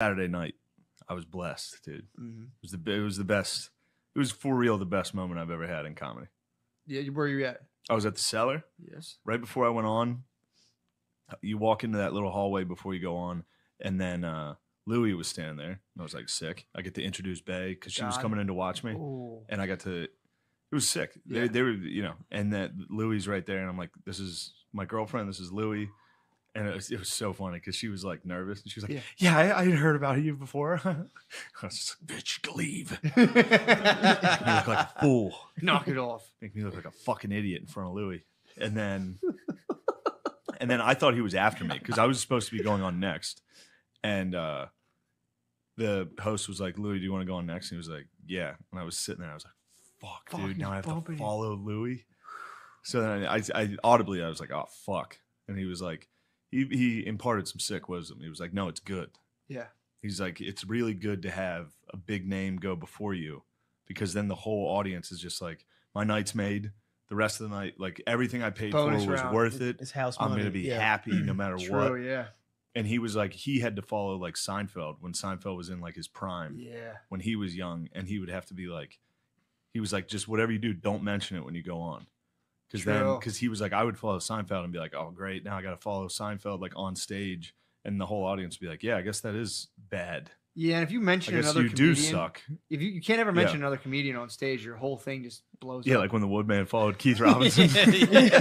Saturday night, I was blessed, dude. It Mhm. was the it was the best. It was for real the best moment I've ever had in comedy. Yeah, you- where you at? I was at the cellar Yes. right before I went on. You walk into that little hallway before you go on, and then uh, Louie was standing there. And I was like sick. I get to introduce Bay because she was coming in to watch me, Oh. and I got to. It was sick. Yeah. They, they were, you know, and that Louie's right there, and I'm like, "This is my girlfriend. This is Louie." And it was, it was so funny because she was like nervous, and she was like, Yeah. "Yeah, I, I had heard about you before." I was just like, "Bitch, you leave." You look like a fool. Knock it off. make me look like a fucking idiot in front of Louis. And then and then I thought he was after me because I was supposed to be going on next. And uh the host was like, Louis, do you want to go on next? And he was like, Yeah. And I was sitting there, I was like, fuck, Fuck, dude, now I have to bumping you. follow Louis. So then I, I, I audibly I was like, oh fuck. And he was like, he he imparted some sick wisdom. He was like, No, it's good. Yeah. He's like, it's really good to have a big name go before you because then the whole audience is just like, my night's made. The rest of the night, like everything I paid Bonus for was round. worth it. It's house I'm money. gonna be yeah. happy no matter True. what. Yeah. And he was like, he had to follow like Seinfeld when Seinfeld was in like his prime Yeah. when he was young, and he would have to be like, he was like, just whatever you do, don't mention it when you go on. Because then, because he was like, I would follow Seinfeld and be like, oh great, now I got to follow Seinfeld like on stage, and the whole audience would be like, yeah, I guess that is bad. Yeah, and if you I mention guess another you do suck. if you, you can't ever Yeah. mention another comedian on stage, your whole thing just blows Yeah, up. like when the Woodman followed Keith Robinson.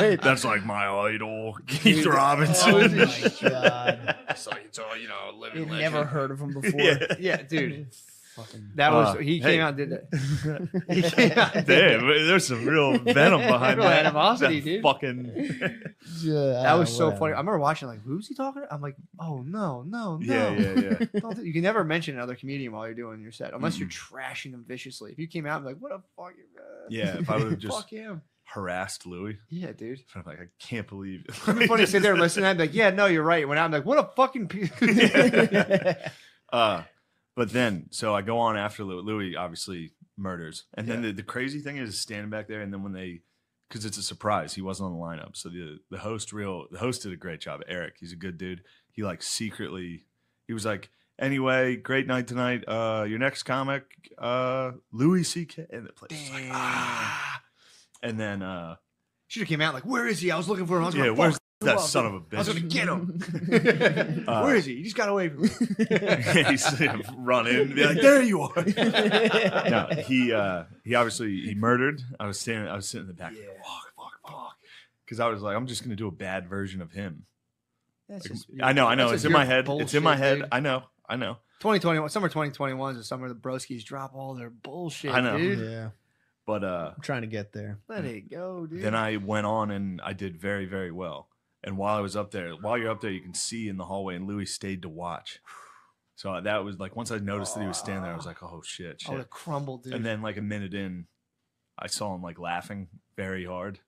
Wait. That's like my idol, Keith oh Robinson. Oh my god. so it's all you know, living I've legend. never heard of him before. Yeah. Yeah, dude. Fucking. That was Uh, he hey. came out and did that. He came out and did Damn, there's some real venom behind Real that. animosity, that dude. Fucking Yeah, That was uh, so whatever. funny. I remember watching like, who's he talking to? I'm like, oh no, no, no. yeah, yeah, yeah. You can never mention another comedian while you're doing your set, unless you're trashing them viciously. If you came out and be like, what a fucking Yeah, if I would've just- fuck him. Harassed Louis. Yeah, dude. I'm like, I can't believe it. It'd be funny to sit there and listen. I'd be like, yeah, no, you're right. When I'm like, what a fucking. Pe-. uh, but then, so I go on after Louis. Louis obviously murders, and then Yeah. the, the crazy thing is standing back there, and then when they, because it's a surprise, he wasn't on the lineup. So the the host, real the host did a great job. Eric, he's a good dude. He like secretly, he was like, anyway, great night tonight. Uh, your next comic, uh, Louis C.K. And the place was like, ah. And then, uh, Should have came out like, where is he? I was looking for him. I was yeah, gonna where's that him of a bitch. I was gonna get him. Uh, where is he? He just got away from me. He's run in and be like, there you are. no, he uh he obviously he murdered. I was standing, I was sitting in the back, like, Yeah. fuck, fuck, fuck, because I was like, I'm just gonna do a bad version of him. That's Like, just- I know, I know, it's in my your head. It's in my head. dude. I know, I know, 2021, summer 2021 is the summer the broskies drop all their bullshit. I know. dude. yeah, but uh, I'm trying to get there. Let it go, dude. then I went on and I did very, very well. And while I was up there, while you're up there, you can see in the hallway, and Louis stayed to watch. So that was like once I noticed that he was standing there, I was like, oh shit, oh, I would shit. have crumbled, dude. And then like a minute in, I saw him like laughing very hard,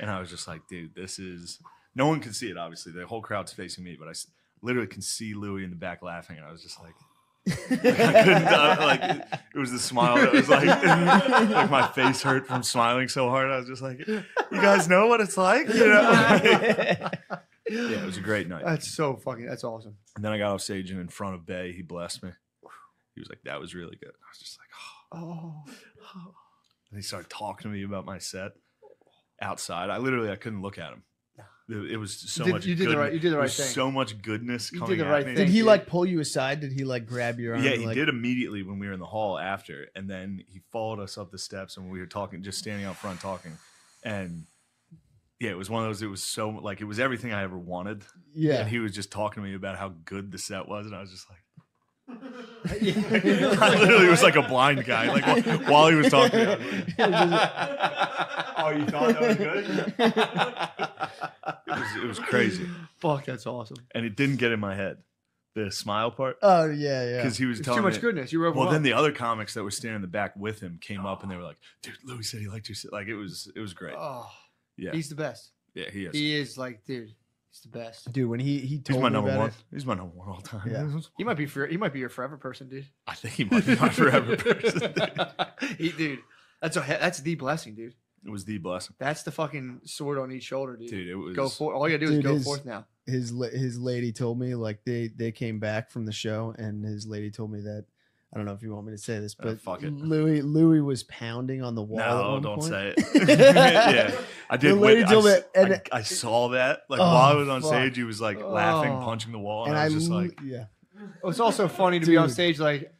and I was just like, dude, this is. No one can see it, obviously. The whole crowd's facing me, but I s- literally can see Louis in the back laughing, and I was just like, I couldn't. uh, like it, it was the smile that was like, like my face hurt from smiling so hard. I was just like, you guys know what it's like, you know? yeah, it was a great night. that's so fucking. That's awesome. And then I got off stage and in front of Bay, he blessed me. He was like, that was really good. I was just like, oh. Oh, And he started talking to me about my set outside. I literally I couldn't look at him. It, it was so did- much. you did the right- you did the right thing. So much goodness You coming did the right thing. Did he like pull you aside? Did he like grab your arm? Yeah, he like, did immediately when we were in the hall after, and then he followed us up the steps, and we were talking, just standing out front talking, and yeah, it was one of those. It was so like it was everything I ever wanted. Yeah. and he was just talking to me about how good the set was, and I was just like. I I literally was like a blind guy. Like while, while he was talking, I was like, oh, you thought that was good? It was, it was crazy, Fuck, that's awesome. and it didn't get in my head. The smile part, oh yeah, yeah. because he was It's telling too much me- goodness. You were Well, then the other comics that were standing in the back with him came up and they were like, "Dude, Louis said he liked your set." Like it was, it was great. Oh, Yeah, he's the best. yeah, he is. He is like, dude, he's the best. Dude, when he he He's my me number about one. it, He's my number one all time. Yeah. He might be for. He might be your forever person, dude. I think he might be my forever person. dude. he, dude, that's a he- that's the blessing, dude. It was the blessing, That's the fucking sword on each shoulder, dude. dude. It was Go for all you gotta do is Dude, go his- forth now. His la- his lady told me like they they came back from the show, and his lady told me that I don't know if you want me to say this, Uh, but fuck it. Louis Louis was pounding on the wall. at No, one don't point. say it. yeah, I did. The lady I, told and- I, I saw that. Like Oh, while I was on fuck. stage, he was like laughing, Oh. punching the wall, and, And I I was just like, yeah. It's also funny to be on stage like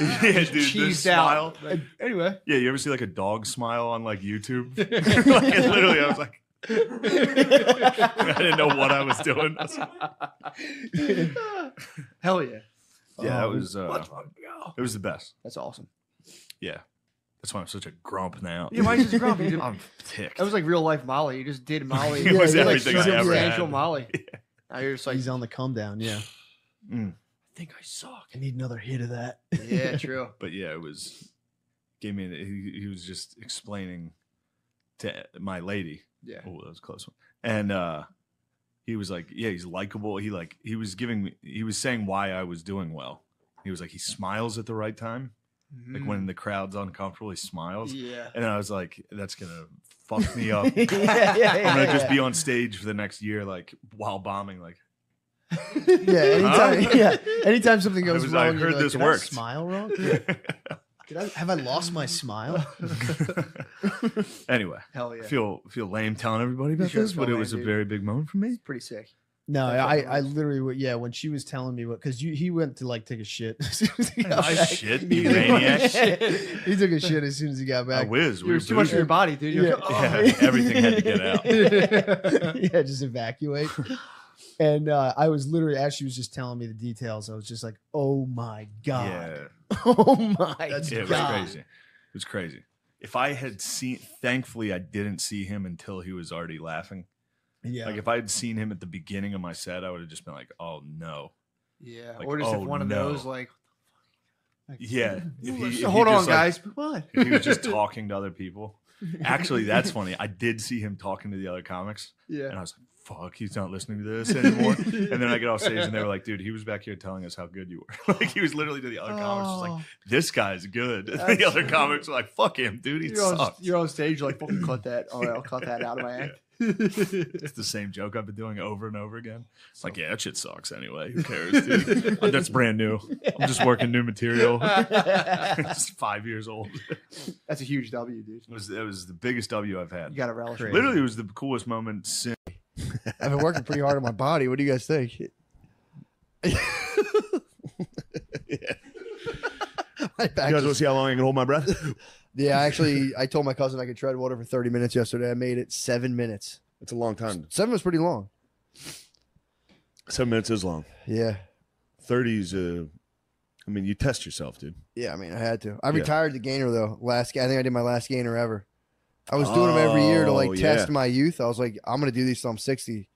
yeah, dude, this cheesed out. smile. Like, anyway. Yeah, you ever see like a dog smile on like YouTube? like, literally, I was like, I didn't know what I was doing. I was like, Hell yeah. Yeah, that Um, was uh, Let's fucking go. it was the best. That's awesome. Yeah, that's why I'm such a grump now. Yeah, why is this grumpy? dude? I'm ticked. That was like real life Molly. You just did Molly. It was You did, everything like, I ever substantial had. Molly. Yeah. Now you're just like, He's on the come down. Yeah, Mm. I think I suck. I need another hit of that. Yeah, true. but yeah, it was gave me. He, he was just explaining to my lady. Yeah. Oh, that was a close one. And uh he was like, yeah, he's likable. He like he was giving me. He was saying why I was doing well. He was like, he smiles at the right time. Like Mm. when the crowd's uncomfortable, he smiles. Yeah. And I was like, that's gonna fuck me up. yeah, yeah, yeah, I'm gonna just yeah. be on stage for the next year, like while bombing. Like, Yeah, anytime, Huh? yeah, anytime something I goes was- I wrong, you're heard like, this "Did I smile wrong? Did I have I lost my smile? anyway, Hell yeah. I feel feel lame telling everybody about sure this, but it lame, was a dude. very big moment for me. Pretty sick. No, I, I literally, yeah, when she was telling me what, because you, he went to like take a shit. as soon as he got Nice back. shit, He you a maniac. shit. he took a shit as soon as he got I back. whiz. We You're were too much in your body, dude. You're Yeah. like, oh. Yeah, everything had to get out. yeah, just evacuate. And uh, I was literally, as she was just telling me the details, I was just like, "Oh my god! Yeah, Oh my That's- Yeah, it was crazy. It was crazy. If I had seen, thankfully, I didn't see him until he was already laughing. Yeah, Like if I had seen him at the beginning of my set, I would have just been like, "Oh no!" Yeah. Like, or just if oh, one of no. those, like, Yeah. If he, if he hold on, just, like, guys. What? if he was just talking to other people. Actually, that's funny. I did see him talking to the other comics, Yeah. and I was like, "Fuck, he's not listening to this anymore." and then I get off stage, and they were like, "Dude, he was back here telling us how good you were." like he was literally to the other comics, just like, Oh. "This guy's good." The other comics were like, "Fuck him, dude. He you're, on, sucks." you're on stage, you're like, fucking cut that. All right, I'll cut that out of my act. It's the same joke I've been doing over and over again. It's like, yeah, that shit sucks anyway. Who cares, dude? That's brand new. I'm just working new material. it's five years old. That's a huge W, dude. It was it was the biggest W I've had. You got to relish it. Literally, it was the coolest moment since. I've been working pretty hard on my body. What do you guys think? My back You guys want to see how long I can hold my breath? yeah, actually, I told my cousin I could tread water for 30 minutes yesterday. I made it seven minutes. It's a long time. Seven was pretty long. Seven minutes is long. Yeah. 30s, uh, I mean, you test yourself, dude. Yeah, I mean, I had to. I Yeah. retired the gainer, though. Last, I think I did my last gainer ever. I was doing them every year to Oh, like test my youth. I was like, I'm going to do these till I'm 60.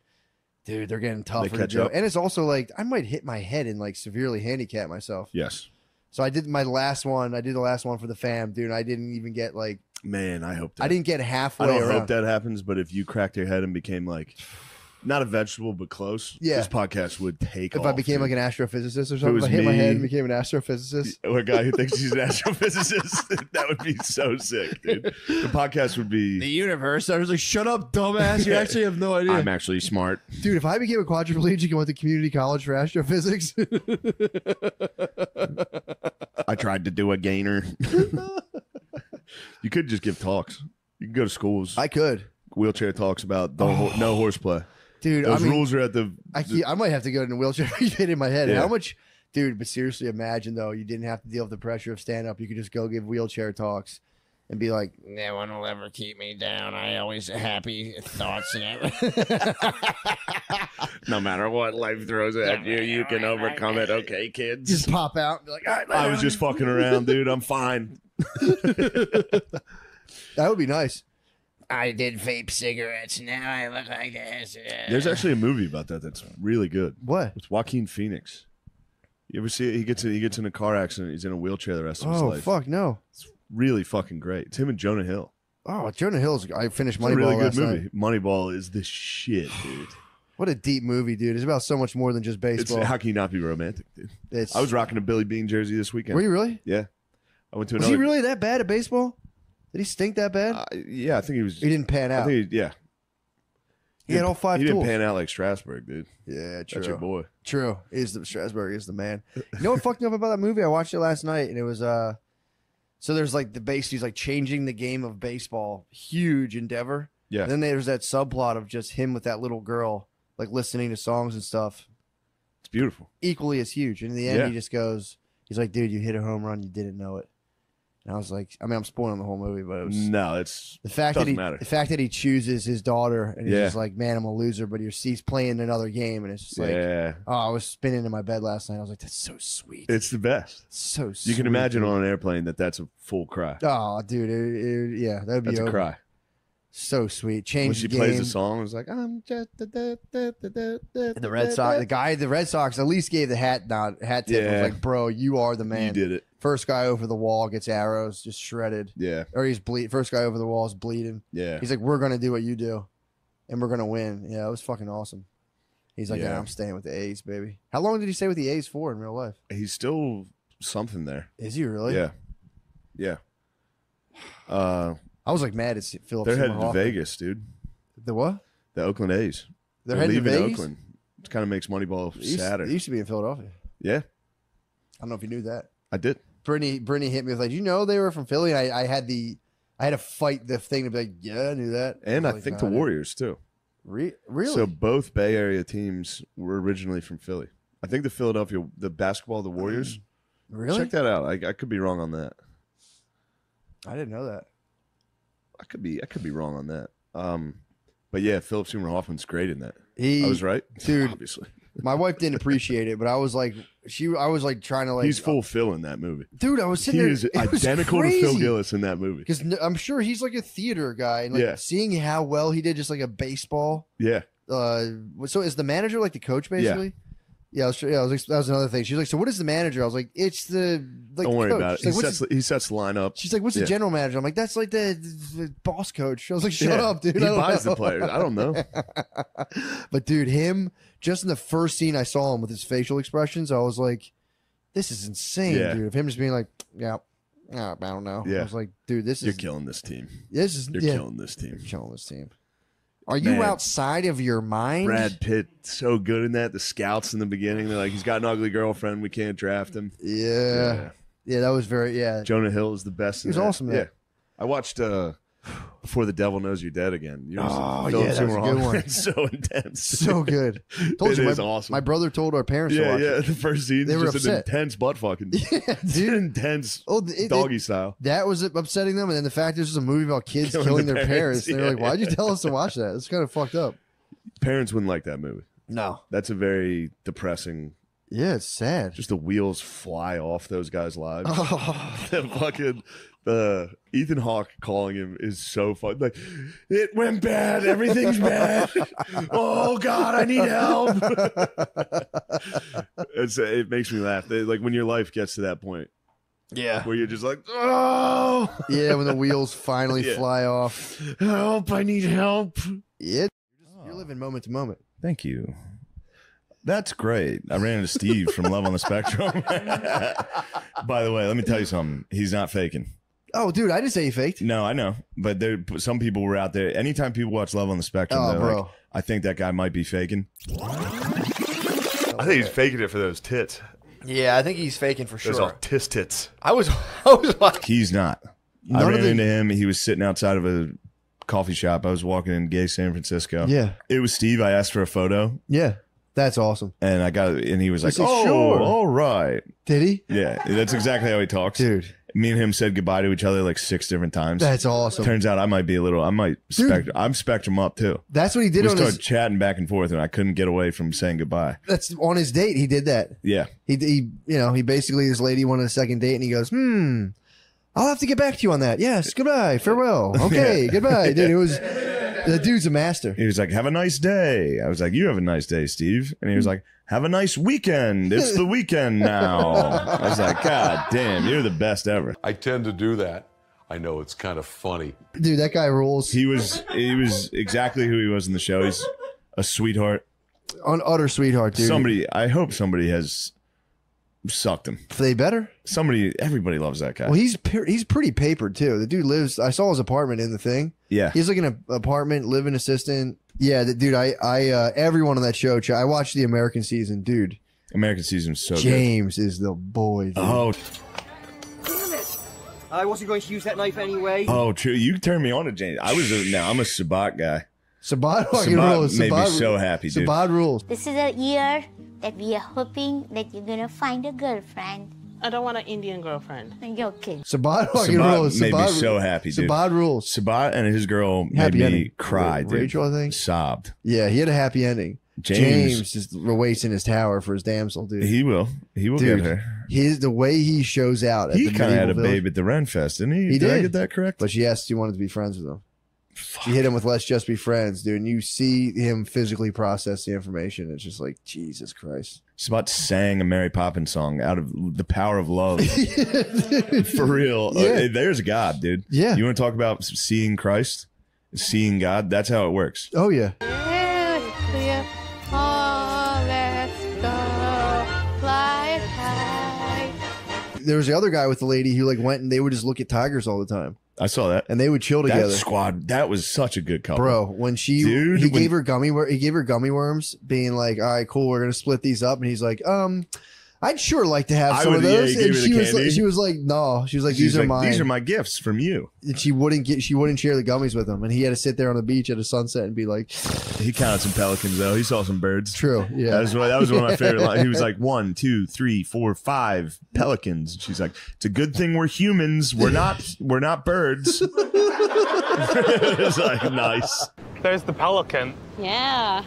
Dude, they're getting tougher to do. up. And it's also like, I might hit my head and like severely handicap myself. Yes. So I did my last one. I did the last one for the fam, dude. I didn't even get like, Man, I hope that. I didn't get I halfway don't around. hope that happens, but if you cracked your head and became like, not a vegetable, but close, Yeah. this podcast would take if off. I became dude. like an astrophysicist or something, was if I hit my head and became an astrophysicist. or a guy who thinks he's an astrophysicist, that would be so sick, dude. The podcast would be. The universe. I was like, shut up, dumbass. You actually have no idea. I'm actually smart. Dude, if I became a quadriplegic and went to community college for astrophysics, I tried to do a gainer. you could just give talks. You can go to schools. I could. wheelchair talks about don't ho- no oh. horseplay. Dude, Those I mean, rules are at the. I, keep- I might have to go in a wheelchair you hit in my head. Yeah. How much, dude? But seriously, imagine though, you didn't have to deal with the pressure of stand up. You could just go give wheelchair talks and be like, No one will ever keep me down. I always happy thoughts and no matter what life throws at you, you can overcome it. Okay, kids. just pop out and be like, all right, I was just fucking around, dude. I'm fine. that would be nice. I did vape cigarettes. Now I look like this. There's actually a movie about that that's really good. What? It's Joaquin Phoenix. You ever see it? He gets he gets in a car accident. He's in a wheelchair the rest of his Oh life. fuck no. It's really fucking great. It's him and Jonah Hill. Oh, Jonah Hill's. I finished It's a really good last movie. night. Moneyball is the shit, dude. What a deep movie, dude. It's about so much more than just It's, baseball. how can you not be romantic, dude? It's, I was rocking a Billy Beane jersey this weekend. Were you really? Yeah, I went to Was another. he really that bad at baseball? Did he stink that bad? Uh, yeah, I think he was. he didn't pan I out. think he, yeah. he had all five He didn't tools. pan out like Strasburg, dude. Yeah, true. That's your boy. True. Is the Strasburg is the man. You know what fucked me up about that movie? I watched it last night and it was uh so there's like the base he's like changing the game of baseball. Huge endeavor. Yeah. And then there's that subplot of just him with that little girl, like listening to songs and stuff. It's beautiful. Equally as huge. And in the end Yeah. he just goes, he's like, dude, you hit a home run, you didn't know it. And I was like, I mean, I'm spoiling the whole movie, but it was No, it's the fact that he matter. the fact that he chooses his daughter and he's Yeah. just like, man, I'm a loser, but he's he's playing another game and it's just like yeah. Oh, I was spinning in my bed last night. I was like, "That's so sweet." It's the best. so sweet. You can imagine dude. on an airplane that that's a full cry. Oh, dude, it, it- yeah, that'd be That's a cry. So sweet. Change When she the plays the song, it's like I'm just da, da, da, da, The Red Sox, the guy, the Red Sox at least gave the hat nod, hat tip. Yeah. Was like, bro, you are the man. You did it. First guy over the wall gets arrows, just shredded, Yeah, or he's bleed. First guy over the wall is bleeding. yeah. He's like, we're gonna do what you do, and we're gonna win. Yeah, it was fucking awesome. He's like, yeah, Yeah. I'm staying with the A's, baby. How long did he stay with the A's for in real life? He's still something there. Is he really? Yeah, yeah. Uh, I was like mad at Philip. they're headed to Vegas, dude. The what? The Oakland A's. They're, They're, heading to leaving Vegas. Oakland. It kind of makes Moneyball used, sadder. they used to be in Philadelphia. yeah, I don't know if you knew that. I did. Brittany, Brittany hit me with like, you know, they were from Philly. And I, I had the, I had to fight the thing to be like, yeah, I knew that. And I like, think "No, the didn't." Warriors too. Re- really? So both Bay Area teams were originally from Philly. I think the Philadelphia, the basketball, the Warriors. really? Check that out. I, I could be wrong on that. I didn't know that. I could be I could be wrong on that. Um, but yeah, Philip Seymour Hoffman's great in that. He, I was right, dude. Obviously, my wife didn't appreciate it, but I was like, she, I was like trying to like, he's full Phil in that movie. dude. I was He sitting there. is it was identical to Phil. Gillis in that movie. Because I'm sure he's like a theater guy, and like Yeah. seeing how well he did, just like a baseball. Yeah, Uh, so is the manager like the coach basically? Yeah, I was, yeah, I was, that was another thing. She's like, so what is the manager? I was like, it's the like. don't the worry coach. about it. He like, what's sets, he sets the lineup. She's like, "What's the general manager?" I'm like, "That's like the, the boss coach." I was like, "Shut Yeah, up, dude." He buys know. the players. I don't know. but dude, him just in the first scene I saw him with his facial expressions, I was like, "This is insane, Yeah. dude." Of him just being like, "Yeah, yeah, I don't know." I Yeah. was like, "Dude, this is You're killing this team. this is You're yeah, killing this team. you're killing this team." Are you Man. outside of your mind? Brad Pitt, so good in that. The scouts in the beginning, they're like, he's got an ugly girlfriend. We can't draft him. Yeah. yeah, that was very yeah. Jonah Hill is the best. He was that. awesome Yeah, that. I watched uh, Before the Devil Knows You're Dead again. You know, Oh, Philip yeah, that was a good one. It's so intense. So good. Told It you, is my, awesome. my brother told our parents to yeah, watch yeah. it. The first scene They were just an intense butt fucking. Yeah, dude. intense Oh, it- it- doggy style. that was upsetting them, and then the fact this was a movie about kids Killing killing, the their parents. parents, They were yeah, like, "Why'd you tell us to watch that? It's kind of fucked up." Parents wouldn't like that movie. No, That's a very depressing. yeah, it's sad. Just the wheels fly off those guys' lives. Oh, the fucking the Ethan Hawke calling him is so fun. Like it went bad. Everything's bad. oh God, I need help. it's it makes me laugh. They- like when your life gets to that point yeah, where you're just like, oh yeah. When the wheels finally Yeah. fly off, help, I need help. yeah, oh. you're living moment to moment. Thank you. That's great. I ran into Steve from Love on the Spectrum. By the way, let me tell you something. He's not faking. Oh, dude, I didn't say you faked. No, I know, but there some people were out there. Anytime people watch Love on the Spectrum, Oh, they're bro. like, I think that guy might be faking. I think he's faking it for those tits. Yeah, I think he's faking for Those sure. tis tits. I was, I was like, He's not. None I of ran the- into him. He was sitting outside of a coffee shop. I was walking in gay San Francisco. Yeah, It was Steve. I asked for a photo, yeah, that's awesome. and I got, and he was like, said, "Oh, "Sure." all right." Did he, Yeah, that's exactly how he talks. dude? Me and him said goodbye to each other like six different times. That's awesome. Turns out I might be a little. I might spectrum. I'm spectrum up too. That's what he did we on started his. chatting back and forth, and I couldn't get away from saying goodbye. That's on his date. He did that. Yeah, He, he, you know, he basically this lady wanted a second date, and he goes, "Hmm, I'll have to get back to you on that. Yes, goodbye, farewell. Okay, goodbye, dude. It was the dude's a master. he was like, "Have a nice day." I was like, "You have a nice day, Steve," and he was like, "Have a nice weekend. It's the weekend now." I was like, "God damn, you're the best ever." I tend to do that. I know it's kind of funny. Dude, that guy rules. He was he was exactly who he was in the show. He's a sweetheart. An utter sweetheart, dude. Somebody, I hope somebody has sucked him. They better. Somebody, everybody loves that guy. Well, he's pe- he's pretty papered too. The dude lives. I saw his apartment in the thing. yeah, He's like an apartment, living assistant. Yeah, the, dude. I I uh, everyone on that show. I watched the American season, dude. American season's so good. James is the boy. Dude. Oh, Damn it! I wasn't going to use that knife anyway. oh, true. You turned me on to James. I was a, now I'm a Subodh guy. Subodh Subodh rules. made me so happy, dude. Subodh rules. This is a year that we are hoping that you're gonna find a girlfriend. I don't want an Indian girlfriend. You're okay. Subodh fucking Subodh rules. made me so happy, dude. Subodh rules. Subodh and his girl made Happy me ending. cry, dude. Rachel, I think. sobbed. Yeah, he had a happy ending. James, James, just waits in his tower for his damsel, dude. he will, he will Dude, get her. His the way he shows out. At He kind of had a medieval village- babe at the Ren Fest, didn't he? He did. did. I get that correct? But she asked, "You wanted to be friends with him." She hit him with "Let's just be friends, dude." And you see him physically process the information. It's just like Jesus Christ. Subodh sang a Mary Poppins song out of the power of love. For real. Uh, there's God, dude. Yeah. You want to talk about seeing Christ? Seeing God? That's how it works. Oh yeah. There was the other guy with the lady who like went and they would just look at tigers all the time, I saw that. and they would chill That together. squad, that was such a good couple. Bro, when she Dude, he when- gave her gummy he gave her gummy worms, being like, "All right, cool, we're gonna split these up," and he's like, "Um, I'd sure like to have I some of would- yeah, those." he gave and her the she was candy. like, she was like, "No," she was like, She's "These are like, mine." These are my gifts from you. and she wouldn't get she wouldn't share the gummies with him, and he had to sit there on the beach at a sunset and be like, He counted some pelicans though. He saw some birds. "True, That yeah." was, one- that was one of my favorite lines. He was like, one, two, three, four, five pelicans. And She's like, it's a good thing we're humans. We're not, we're not birds. it's like, nice. There's the pelican. Yeah.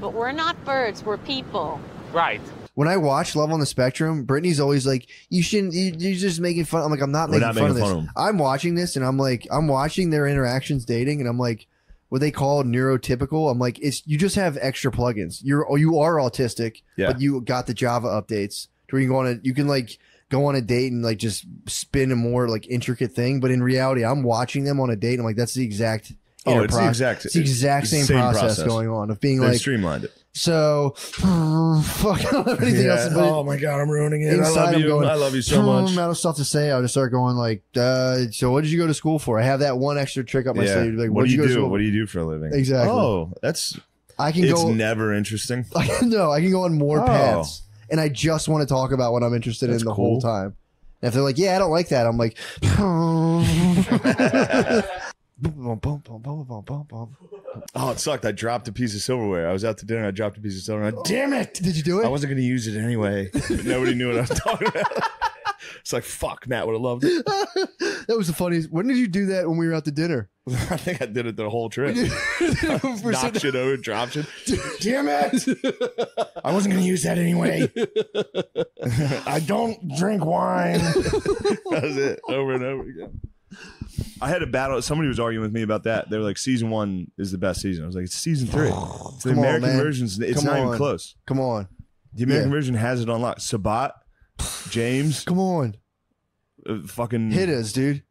But we're not birds, we're people. Right. When I watch Love on the Spectrum, Brittany's always like, "You shouldn't. You, you're just making fun." I'm like, "I'm not We're making, not fun, making of this. fun of 'em. I'm watching this, and I'm like, I'm watching their interactions dating, and I'm like, what they call neurotypical. I'm like, it's you just have extra plugins. You're you are autistic, Yeah. but you got the Java updates to where you can go on a you can like go on a date and like just spin a more like intricate thing. But in reality, I'm watching them on a date. And I'm like, that's the exact. Oh, it's the exact- it's the exact same, same process, process. going on of being They've like streamlined it. So. fuck, I don't have anything else. to Oh my god, I'm ruining it. I Inside, love I'm you. going, I love you so much. amount of stuff to say. I'll just start going like, uh, so what did you go to school for? I have that one extra trick up my Yeah. sleeve. Like, what do you go do? What do you do for a living? Exactly. Oh, that's I can it's go. never interesting. I no, I can go on more Oh. paths, and I just want to talk about what I'm interested That's in the cool. whole time. And if they're like, "Yeah, I don't like that," I'm like, Oh, it sucked. I dropped a piece of silverware. I was out to dinner. I dropped a piece of silverware. Damn it! "Did you do it? I wasn't going to use it anyway. But nobody knew what I was talking about. it's like fuck. Matt would have loved it. that was the funniest. When did you do that when we were out to dinner? I think I did it the whole trip. For Knock sitting- shit over, drop shit. Damn it! I wasn't going to use that anyway. I don't drink wine. that was it, over and over again. I had a battle. Somebody was arguing with me about that. They were like, "Season one is the best season." I was like, "It's season three. It's the Come on, American man. version's. It's Come not even on. close. Come on, The American Yeah. version has it unlocked. Subodh, James, come on, uh, fucking hit us, dude.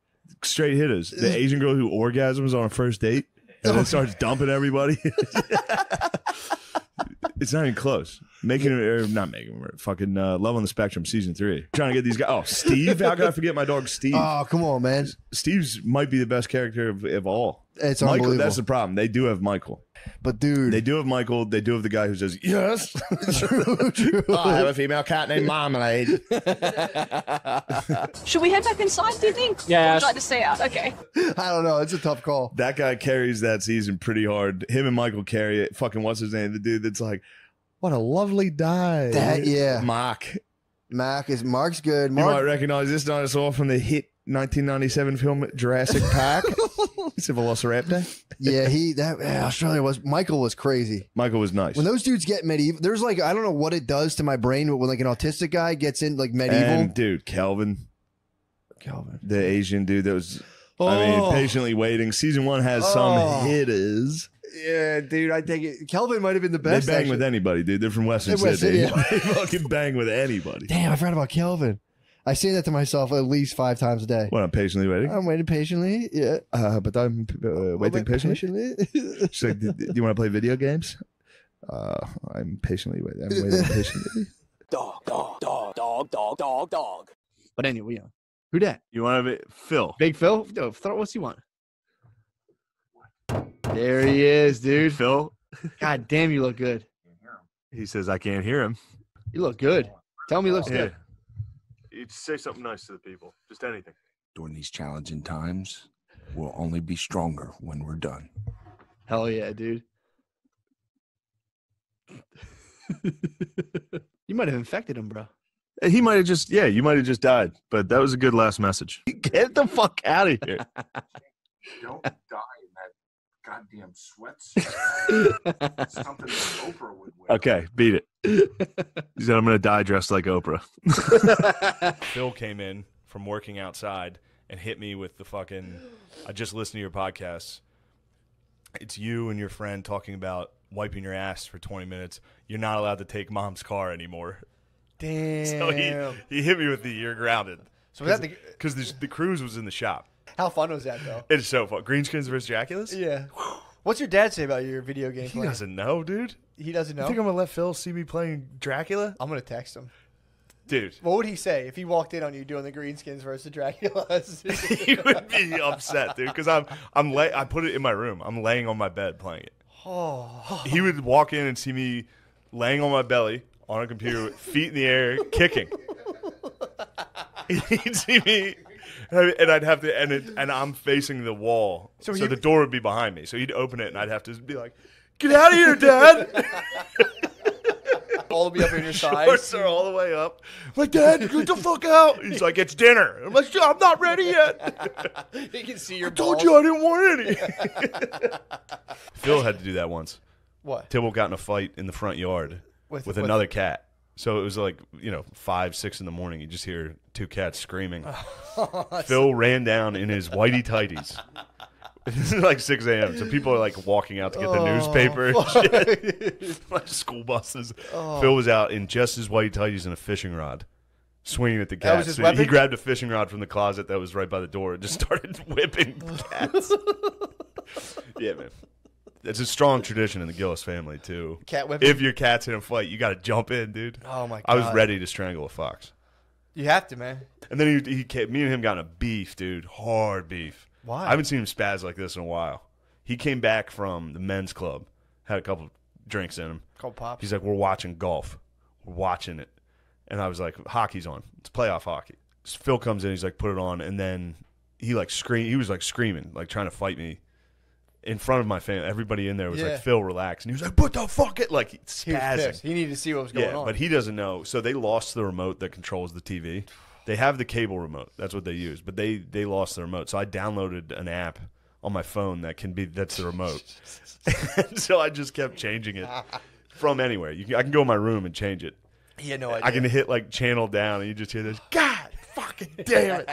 straight hitters. The Asian girl who orgasms on a first date and then starts dumping everybody. it's not even close. Making it, or not making it, fucking uh, Love on the Spectrum season three. Trying to get these guys. Oh, Steve. How could I forget my dog Steve? Oh, come on, man. Steve's might be the best character of, of all. It's Michael, unbelievable. that's the problem. They do have Michael. But dude, They do have Michael. They do have the guy who says, Yes. true, true. I have a female cat named Marmalade. Should we head back inside, do you think? Yeah. Or would you like to stay out? Okay. I don't know. It's a tough call. That guy carries that season pretty hard. Him and Michael carry it. Fucking what's his name? The dude that's like, what a lovely day. That- yeah. Mark. Mac is Mark's good. You might recognize this dinosaur from the hit 1997 film Jurassic Park. it's a velociraptor. yeah, he that yeah, Australia was. Michael was crazy. Michael was nice. When those dudes get medieval, there's like I don't know what it does to my brain, but when like an autistic guy gets in like medieval, and dude, Kelvin, Calvin. the Asian dude that was, I mean, Oh. patiently waiting. Season one has Oh. some hitters. Yeah, dude, I think it. Kelvin might have been the best. They best. bang actually. with anybody, dude. They're from Western They're West Sydney. Sydney, they fucking bang with anybody. Damn, I forgot about Kelvin. I say that to myself at least five times a day. What, I'm patiently waiting? I'm waiting patiently. Yeah, Uh, but I'm uh, waiting patiently. patiently. She's like, do, do you want to play video games? Uh, I'm patiently waiting. I'm waiting patiently. Dog, dog, dog. dog, dog, dog, dog. But anyway, yeah. Who that? You want to be Phil? Big Phil? No, throw what's he want? There he is, dude. Phil. God damn, you look good. He says I can't hear him. You look good. Tell me he looks good. You say something nice to the people. Just anything. During these challenging times, we'll only be stronger when we're done. Hell yeah, dude. you might have infected him, bro. He might have just yeah, you might have just died. But that was a good last message. Get the fuck out of here. Don't die in that goddamn sweatsuit. Something that Oprah would wear. Okay, beat it. He said I'm gonna die dressed like Oprah. Phil came in from working outside and hit me with the fucking I just listened to your podcast. It's you and your friend talking about wiping your ass for 20 minutes. You're not allowed to take mom's car anymore. Damn. So he, he hit me with the you're grounded. So was that the- because the, the cruise was in the shop. How fun was that, though? It's so fun. Greenskins versus Draculas. Yeah. What's your dad say about your video game? He playing? doesn't know, dude. He doesn't know. You think I'm gonna let Phil see me playing Dracula, I'm gonna text him. dude? What would he say if he walked in on you doing the Greenskins versus Draculas? he would be upset, dude. Because I'm I'm lay I put it in my room. I'm laying on my bed playing it. oh. He would walk in and see me laying on my belly on a computer, with feet in the air, kicking. He'd see me, and I'd have to, and it, and I'm facing the wall, so, So he- the door would be behind me. So he'd open it, and I'd have to be like, "Get out of here, Dad!" All the way up in your Shorts sides. are all the way up. I'm like, Dad, get the fuck out. He's like, it's dinner. I'm like, I'm not ready yet. he can see your I told you I didn't want any. Phil had to do that once. What? Tibble got in a fight in the front yard With- with, with- another cat. So it was like, you know, five, six in the morning. You just hear two cats screaming. Phil ran down in his whitey tighties. This is like 6 a.m. So people are like walking out to get the Oh, newspaper and shit. like school buses. Oh. Phil was out in just his whitey tighties and a fishing rod, swinging at the was cats. his So weapon? he grabbed a fishing rod from the closet that was right by the door and just started whipping the cats. yeah, man. It's a strong tradition in the Gillis family too. Cat whipping? If your cat's in a fight, you got to jump in, dude. Oh, my god. I was ready to strangle a fox. You have to, man. And then he, he came, me and him got in a beef, dude. Hard beef. Why? I haven't seen him spaz like this in a while. He came back from the men's club, had a couple drinks in him. Couple pops. He's like, "We're watching golf. We're watching it," and I was like, "Hockey's on. It's playoff hockey." So Phil comes in. He's like, "Put it on," and then he like scream. He was like screaming, like trying to fight me. In front of my family, everybody in there was Yeah. like, "Phil, relax," and he was like, "Put the fuck it!" Like He was spazzing. pissed. He needed to see what was going yeah, on. but he doesn't know. So they lost the remote that controls the TV. They have the cable remote. That's what they use. But they they lost the remote. So I downloaded an app on my phone that can be that's the remote. and so I just kept changing it from anywhere. You can, I can go in my room and change it. He had no idea. I can hit like channel down and you just hear this God fucking damn it.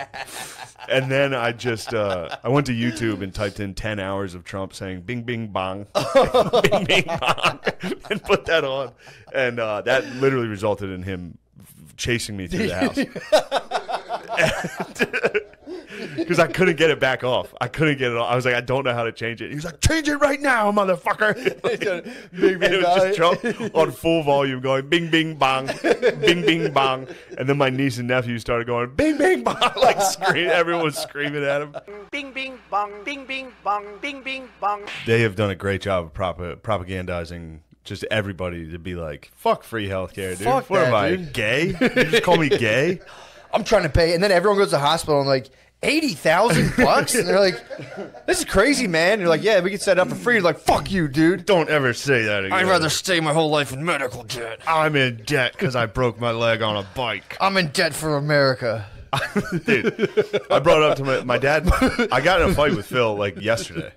and then I just uh, I went to YouTube and typed in 10 hours of Trump saying bing bing bong bing bing bong and put that on and uh, that literally resulted in him chasing me through the house. Because I couldn't get it back off. I couldn't get it off. I was like, I don't know how to change it. He was like, change it right now, motherfucker. bing, and it was just Trump on full volume going bing, bing, bong, bing, bing, bong. And then my niece and nephew started going bing, bing, bong, like screaming. Everyone was screaming at him. Bing bing bong, bing bing bong, bing bing bong. They have done a great job of prop- propagandizing just everybody to be like, fuck free healthcare, dude. Fuck what that, am I, dude. gay? You just call me gay? I'm trying to pay, and then everyone goes to the hospital and like eighty thousand bucks, and they're like, "This is crazy, man." And you're like, "Yeah, we can set it up for free." You're like, "Fuck you, dude." Don't ever say that again. I'd rather stay my whole life in medical debt. I'm in debt because I broke my leg on a bike. I'm in debt for America. Dude, I brought it up to my, my dad. I got in a fight with Phil like yesterday.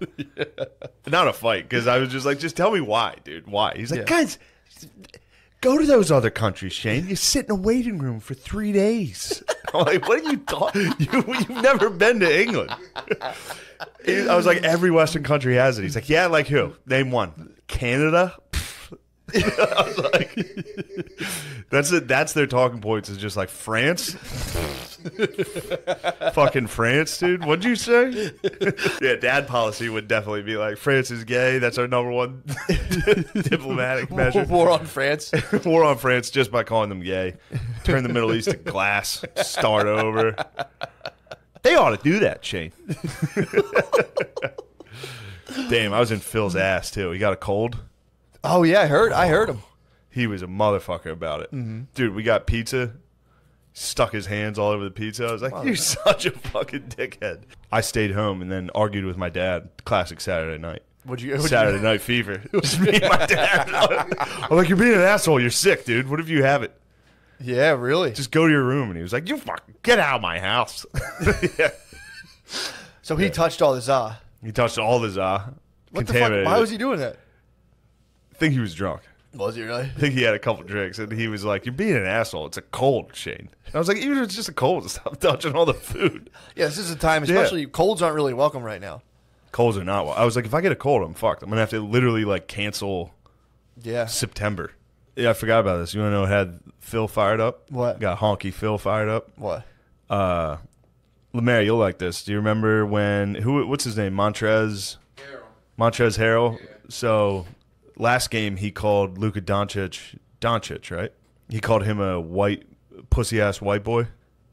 Not a fight because I was just like, just tell me why, dude. Why? He's like, Yeah. guys, go to those other countries, Shane. You sit in a waiting room for three days. I'm like, what are you talking? You, you've never been to England. I was like, every Western country has it. He's like, yeah, like who? Name one. Canada. Pfft, I was like, that's it. That's their talking points. Is just like France, fucking France, dude. What'd you say? yeah, dad policy would definitely be like France is gay. That's our number one diplomatic measure. War on France. War on France just by calling them gay. Turn the Middle East to glass. Start over. They ought to do that, Shane. Damn, I was in Phil's ass too. He got a cold. Oh yeah, I heard. I heard him. He was a motherfucker about it. Mhm. Dude, we got pizza. Stuck his hands all over the pizza. I was like, "You're such a fucking dickhead." I stayed home and then argued with my dad. Classic Saturday night. What'd you- what'd you- Saturday night fever. It was me and my dad. I'm like, "You're being an asshole. You're sick, dude. What if you have it?" Yeah, really. Just go to your room. And he was like, "You fucking get out of my house." yeah. So he touched all the Ah, He touched all the uh what the fuck? Why was he doing that? I think he was drunk. Was he really? I think he had a couple drinks, and he was like, "You're being an asshole. It's a cold, Shane." And I was like, "Even if it's just a cold, stop touching all the food." Yeah, this is a time, Yeah. especially colds aren't really welcome right now. Colds are not. I was like, if I get a cold, I'm fucked. I'm gonna have to literally like cancel. Yeah. September. Yeah, I forgot about this. You want to know what had Phil fired up? What? got honky Phil fired up? What? Uh, Lemaire, you'll like this. Do you remember when who? What's his name? Montrez. Montrez Harrell. So last game he called Luka Doncic Doncic, right? He called him a white pussy ass white boy.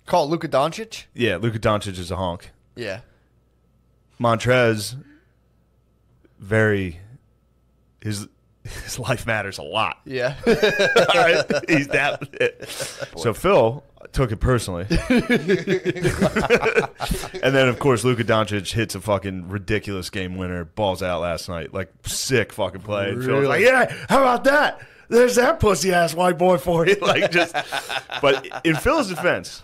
Call Luka Doncic. Yeah, Luka Doncic is a honk. Yeah. Montrez, very his his life matters a lot. Yeah. All right, he's that. So Phil took it personally, and then of course Luka Doncic hits a fucking ridiculous game winner, balls out last night, like sick fucking play. And Phil's like, yeah, how about that? There's that pussy ass white boy for you. Like just, but in Phil's defense,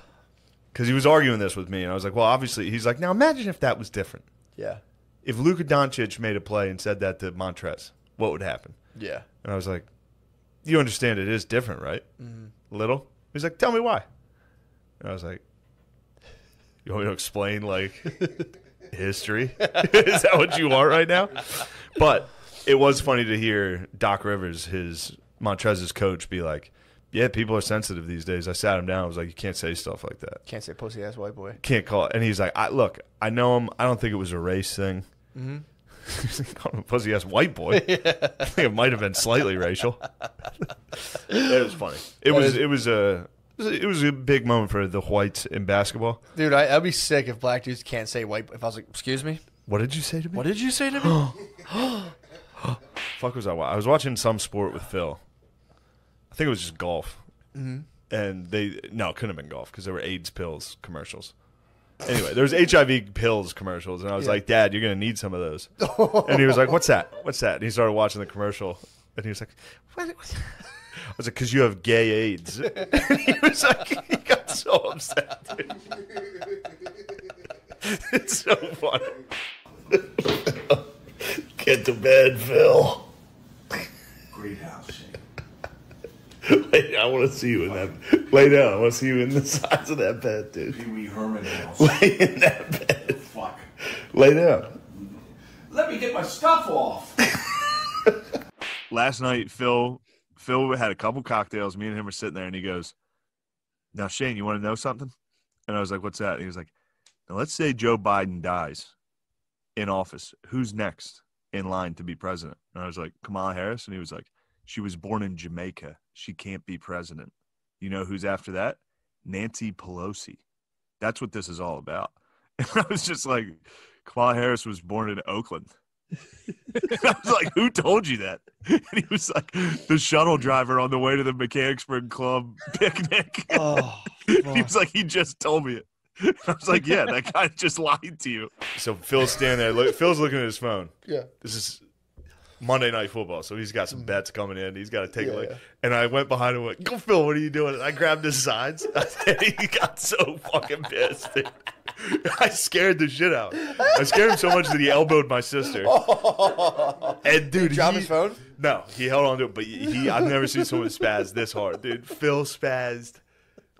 because he was arguing this with me, and I was like, well, obviously, he's like, now imagine if that was different. Yeah. If Luka Doncic made a play and said that to Montrez, what would happen? Yeah. And I was like, you understand it is different, right? Mhm. Little. He's like, tell me why. And I was like, you want me to explain like history? is that what you want right now? But it was funny to hear Doc Rivers, his Montrez's coach, be like, yeah, people are sensitive these days. I sat him down. I was like, you can't say stuff like that. Can't say pussy ass white boy. Can't call it. And he's like, I, look, I know him. I don't think it was a race thing. Mhm. Call him a pussy ass white boy. I think it might have been slightly racial. it was funny. It That was. is- It was a. It was a big moment for the whites in basketball. Dude, I, I'd be sick if black dudes can't say white. If I was like, excuse me, What did you say to me? what did you say to me? Fuck was I? I was watching some sport with Phil. I think it was just golf. Mhm. And they no, it couldn't have been golf because there were AIDS pills commercials. Anyway, there was HIV pills commercials, and I was Yeah. like, "Dad, you're gonna need some of those." and he was like, "What's that? What's that?" And he started watching the commercial, and he was like, "What?" what-" I was like, "Cause you have gay AIDS." and he was like, he got so upset. Dude. it's so funny. Get to bed, Phil. Great house. Lay, I want to see you in that. Lay down. I want to see you in the sides of that bed, dude. Pee Wee Herman house. Lay in that bed. Fuck. Lay down. Let me get my stuff off. Last night, Phil Phil had a couple cocktails. Me and him were sitting there, and he goes, "Now, Shane, you want to know something?" And I was like, "What's that?" And he was like, "Now, let's say Joe Biden dies in office. Who's next in line to be president?" And I was like, "Kamala Harris." And he was like, "She was born in Jamaica. She can't be president." You know who's after that? Nancy Pelosi. That's what this is all about. And I was just like, Kamala Harris was born in Oakland. I was like, who told you that? And he was like, the shuttle driver on the way to the Mechanicsburg Club picnic. Oh, he was like, he just told me it. I was like, yeah, that guy just lied to you. So Phil's standing there. Look, Phil's looking at his phone. Yeah. This is Monday Night Football, so he's got some mm. bets coming in. He's got to take Yeah, a look. yeah. And I went behind him and went, go, Phil, what are you doing? And I grabbed his sides. He got so fucking pissed. dude. I scared the shit out. I scared him so much that he elbowed my sister. And dude, drop he- his phone? No, he held on to it, but he I've never seen someone spaz this hard, dude. Phil spazzed.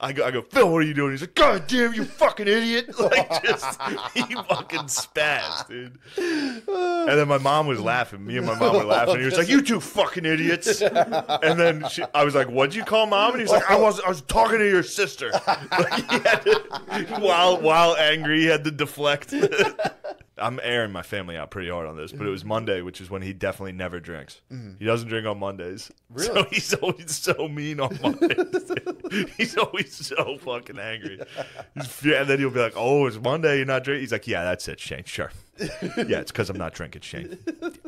I go, I go, Phil, what are you doing? He's like, God damn, you fucking idiot! Like, just he fucking spazzed, dude. And then my mom was laughing. Me and my mom were laughing. He was like, "You two fucking idiots!" And then she, I was like, "What'd you call mom?" And he's like, "I was, I was talking to your sister." Like, he had to, while while angry, he had to deflect. I'm airing my family out pretty hard on this, but it was Monday, which is when he definitely never drinks. Mhm. He doesn't drink on Mondays. Really? So he's always so mean on Mondays. he's always so fucking angry. He's, yeah, and then he'll be like, "Oh, it's Monday. You're not drinking." He's like, "Yeah, that's it, Shane. Sure. Yeah, it's because I'm not drinking, Shane.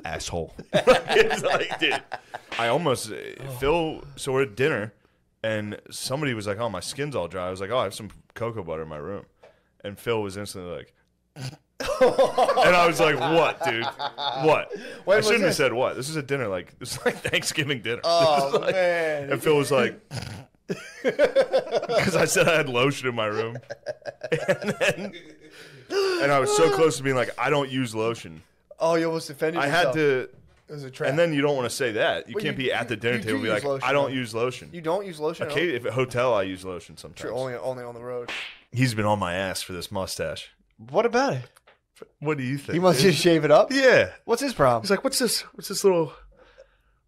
Asshole." it's like, dude, I almost Phil. So we're at dinner, and somebody was like, "Oh, my skin's all dry." I was like, "Oh, I have some cocoa butter in my room," and Phil was instantly like. And I was like, "What, dude? What?" When I shouldn't have said what. This is a dinner, like this is like Thanksgiving dinner. Oh, This like- man. And Phil was like, because I said I had lotion in my room, and then, and I was so close to being like, "I don't use lotion." Oh, you almost offended I yourself. had to. It was a trap. And then you don't want to say that. You Well, can't you- be at the dinner you table and be like, lotion, "I don't though. use lotion." You don't use lotion. Okay, if at hotel, I use lotion sometimes. True, only only on the road. He's been on my ass for this mustache. What about it? What do you think? He wants you to shave it up. Yeah. What's his problem? He's like, "What's this? What's this little?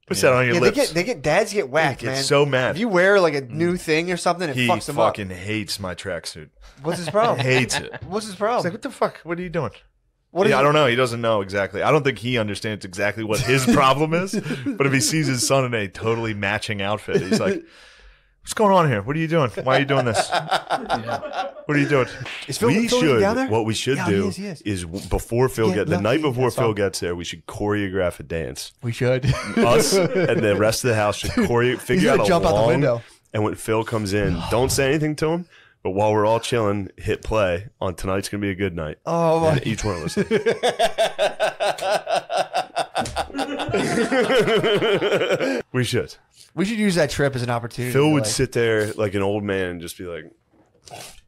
What's that on your yeah, lips?" they get they get dads get whacked, get man. so mad. If you wear like a mm. new thing or something, it he fucks them up. fucking hates my tracksuit. What's his problem? hates it. What's his He's problem? like, "What the fuck? What are you doing?" What is yeah, I it- don't know. He doesn't know exactly. I don't think he understands exactly what his problem is. But if he sees his son in a totally matching outfit, he's like, "What's going on here? What are you doing? Why are you doing this? What are you doing?" Is Phil- we Phil should. down there? What we should Yeah, he do is, he is. w- before Phil Get get the night before Phil all. gets there, we should choreograph a dance. We should. Us and the rest of the house should choreo figure out a jump out the window. And when Phil comes in, don't say anything to him. But while we're all chilling, hit play on tonight's gonna be a good night. Oh, my- and each one of us. we should. We should use that trip as an opportunity. Phil would like- sit there like an old man and just be like,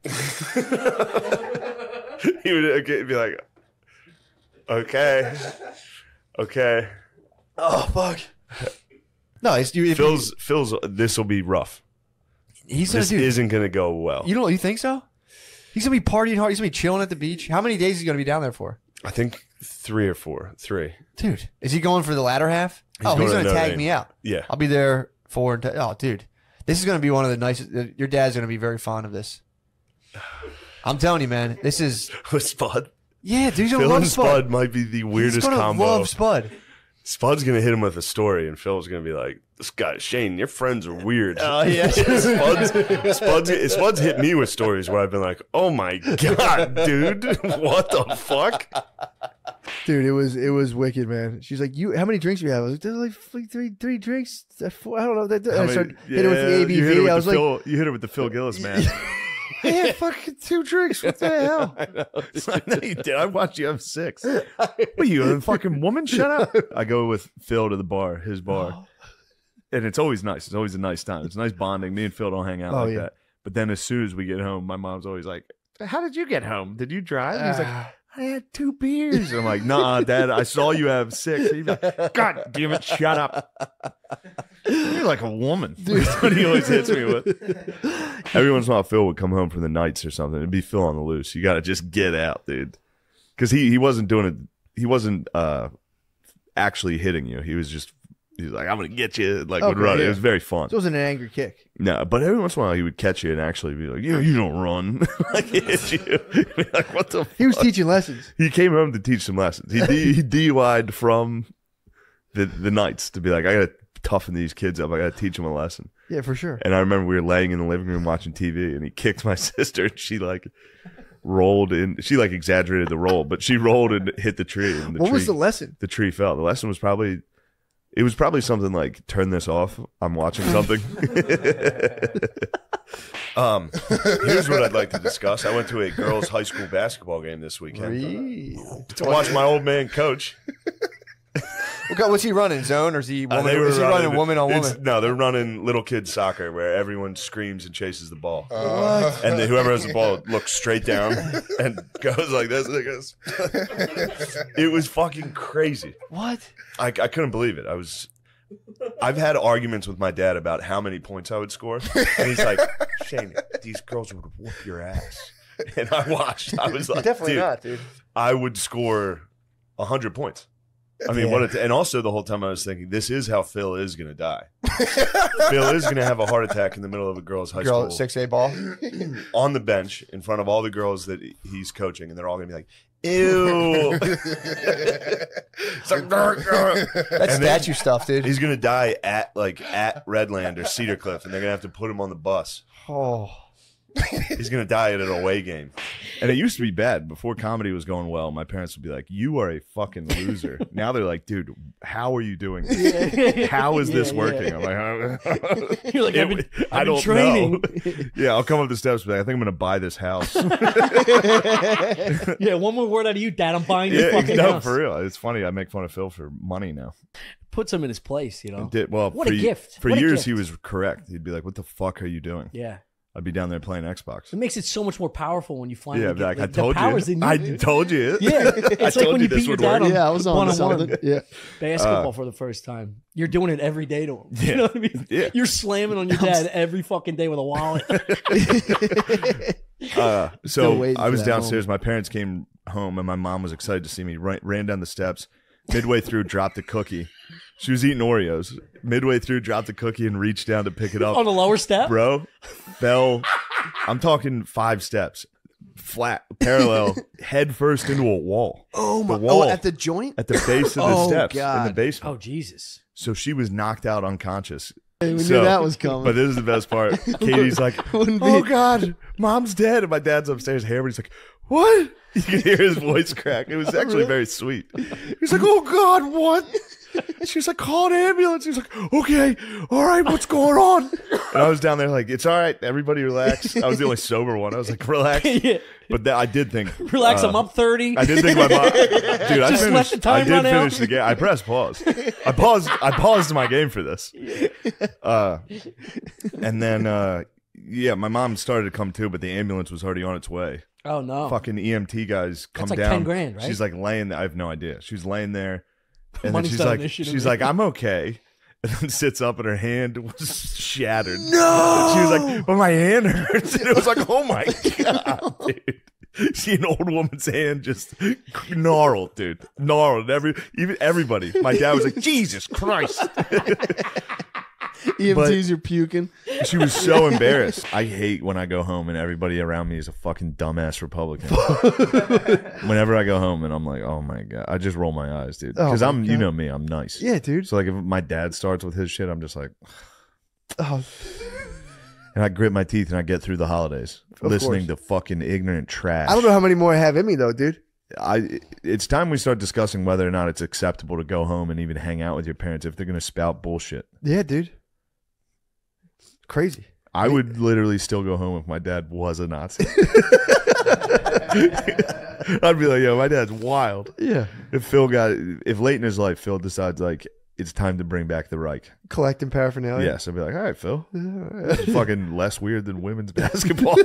he would okay, be like, okay, okay. Oh fuck. No, it's you. Phil's Phil's. This will be rough. He's gonna this do. isn't gonna go well. You don't. You think so? He's gonna be partying hard. He's gonna be chilling at the beach. How many days is he gonna be down there for? I think three or four. Three. Dude, is he going for the latter half? He's oh, he's gonna tag Dame. me out. Yeah. I'll be there for. and t- Oh, dude, this is gonna be one of the nicest. uh, Your dad's gonna be very fond of this. I'm telling you, man. This is. With Spud. Yeah, dude, Phil love and Spud. Spud might be the weirdest he's gonna combo. love Spud. Spud's gonna hit him with a story, and Phil's gonna be like, "This guy Shane, your friends are weird." Oh, yeah. Spud's, Spud's, Spud's hit me with stories where I've been like, "Oh my god, dude, what the fuck?" Dude, it was it was wicked, man. She's like, "You, how many drinks do you have?" I was like, "There's like three, three, three drinks." Four, I don't know. That, How I many- started hit it with the you hit it ABV. with I the was like, Phil, "You hit it with the Phil Gillis man." "I had fucking two drinks. What the hell?" I know you did. I watched you have six. What you a fucking woman? Shut up. I go with Phil to the bar, his bar. And it's always nice. It's always a nice time. It's nice bonding. Me and Phil don't hang out Oh, like yeah. that. But then as soon as we get home, my mom's always like, How did you get home? Did you drive? And he's like, Ah. I had two beers. I'm like, nah, dad, I saw you have six. He'd be like, God damn it, shut up. You're like a woman. That's what he always hits me with. Every once in a while, Phil would come home from the nights or something. It'd be Phil on the loose. You got to just get out, dude. Because he, he wasn't doing it. He wasn't uh, actually hitting you. He was just, he was like, I'm going to get you. Like, would Okay, run. It was very fun. So it wasn't an angry kick. No, but every once in a while he would catch you and actually be like, "Yeah, you don't run." like hit you. Like, what the? He was fuck? teaching lessons. He came home to teach some lessons. He D- he DUI'd from the the nights to be like, I gotta toughen these kids up. I gotta teach them a lesson. Yeah, for sure. And I remember we were laying in the living room watching TV, and he kicked my sister, and she like rolled in. She like exaggerated the roll, but she rolled and hit the tree. And the What was the lesson? The tree fell. The lesson was probably. It was probably something like turn this off. I'm watching something. um, here's what I'd like to discuss. I went to a girls' high school basketball game this weekend to watch my old man coach. Okay, what's he running? Zone or is he Uh, woman? they were is he running, woman on it's- woman? No, they're running little kid soccer where everyone screams and chases the ball. What? And then whoever has the ball looks straight down and goes like this. It goes. it was fucking crazy. What? I, I couldn't believe it. I was I've had arguments with my dad about how many points I would score, and he's like, "Shane, these girls would whoop your ass." And I watched. I was like, Definitely dude, not, dude. I would score hundred points. I mean, what? A, and also the whole time I was thinking, this is how Phil is going to die. Phil is going to have a heart attack in the middle of a girls' high Girl, school six A ball. on the bench in front of all the girls that he's coaching, and they're all going to be like, "Ew." It's like, "Grr, grr." That's And statue stuff, dude. He's going to die at like at Red Land or Cedar Cliff, and they're going to have to put him on the bus. Oh. He's going to die at an away game. And it used to be bad before comedy was going well. My parents would be like, "You are a fucking loser." now they're like, "Dude, how are you doing? this? Yeah. How is this working?" yeah. I'm like, You're like, It- I've been- I I've been don't training." know. yeah, I'll come up the steps, but I think I'm going to buy this house. yeah, one more word out of you, Dad. I'm buying your yeah, fucking no, house. for real. It's funny. I make fun of Phil for money now. Puts him in his place, you know. Did well. what for, a gift. For What years, gift. he was correct. He'd be like, "What the fuck are you doing?" Yeah. I'd be down there playing Xbox. It makes it so much more powerful when you finally Yeah, get like, I the told you. powers in you. I dude. told you. Yeah, I it's like told when you you this beat your would dad work. on Yeah, I was on one on something. one. Yeah. Basketball Uh, for the first time. You're doing it every day to him. You know what I mean? Yeah. You're slamming on your dad every fucking day with a wallet. Uh, so I was that downstairs. My parents came home, and my mom was excited to see me. Ran, ran down the steps. Midway through, dropped a cookie. She was eating Oreos. Midway through, dropped a cookie and reached down to pick it up. on the lower step. Bro, fell. I'm talking five steps, flat, parallel, head first into a wall. Oh The my! Oh, wall. Oh, at the joint. At the base of the Oh, steps in the God. basement. Oh Jesus! So she was knocked out unconscious. We knew that was coming. But this is the best part. Katie's like, "Oh God, mom's dead," and my dad's upstairs. Hammered. He's like, "What?" You can hear his voice crack. It was actually very sweet. He's like, "Oh God, what?" She was like, "Call an ambulance." He was like, "Okay, all right, what's going on?" And I was down there like, "It's all right, everybody relax." I was the only sober one. I was like, "Relax," Yeah. but that, I did think, Relax. uh, I'm up thirty. I did think my mom, dude. I Just let finished. the time I did run out. finish the game. I pressed pause. I paused. I paused my game for this. Uh, and then, uh, yeah, my mom started to come too, but the ambulance was already on its way. Oh no! Fucking EMT guys come That's like down. 10 grand, right? She's like laying. there. I have no idea. She's laying there, and then Money's she's not an like, issue to she's me. like, I'm okay. And then sits up, and her hand was shattered. No, she was like, "But my hand hurts." And it was like, "Oh my god, dude!" See an old woman's hand just gnarled, dude, gnarled. Every even everybody. My dad was like, "Jesus Christ!" EMTs you're puking. She was so embarrassed. I hate when I go home and everybody around me is a fucking dumbass Republican. Whenever I go home and I'm like, oh my god, I just roll my eyes, dude. Oh Because my I'm, you God. know me, I'm nice. Yeah, dude. So like, if my dad starts with his shit, I'm just like, Oh, and I grit my teeth and I get through the holidays Of listening to fucking ignorant trash. I don't know how many more I have in me though, dude. I it's time we start discussing whether or not it's acceptable to go home and even hang out with your parents if they're gonna spout bullshit. Yeah, dude. Crazy. I would literally still go home if my dad was a Nazi. I'd be like, yo, my dad's wild. Yeah. If Phil got, if late in his life, Phil decides like it's time to bring back the Reich. Collecting paraphernalia. Yes, I'd be like, all right, Phil. Yeah, fucking less weird than women's basketball.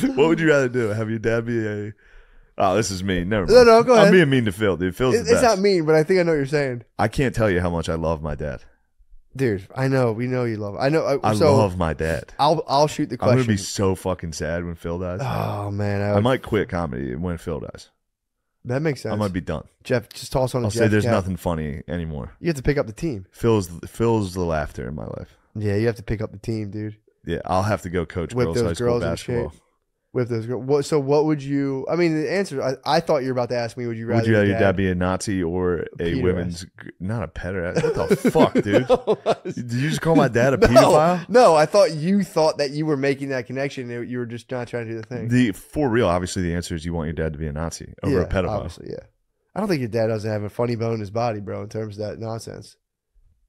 what would you rather do? Have your dad be a? Oh, this is mean. Never. No, Mind. no, go ahead. I'm being mean to Phil, dude. Phil's It- it's not mean, but I think I know what you're saying, I can't tell you how much I love my dad. Dude. I know. We know you love. I know. uh, I so love my dad. I'll I'll shoot the I'm gonna be so fucking sad when Phil dies. oh man, I, I might quit comedy when Phil dies. that makes sense. I might be done. Jeff, just toss on. I'll Jeff say there's cap. nothing funny anymore. You have to pick up the team. Phil's Phil's the laughter in my life. Yeah, you have to pick up the team, dude. Yeah, I'll have to go coach Whip girls high school girls in basketball. With those girls. What, so what would you? I mean, the answer. I, I thought you were about to ask me. Would you rather? Would you rather your your dad be a Nazi or a pederast. women's? Not a pederast. What the fuck, dude? Did you just call my dad a No, pedophile? no, I thought you thought that you were making that connection. and You were just not trying to do the thing. The for real, obviously, the answer is you want your dad to be a Nazi over yeah, a pedophile. Yeah. I don't think your dad doesn't have a funny bone in his body, bro. In terms of that nonsense,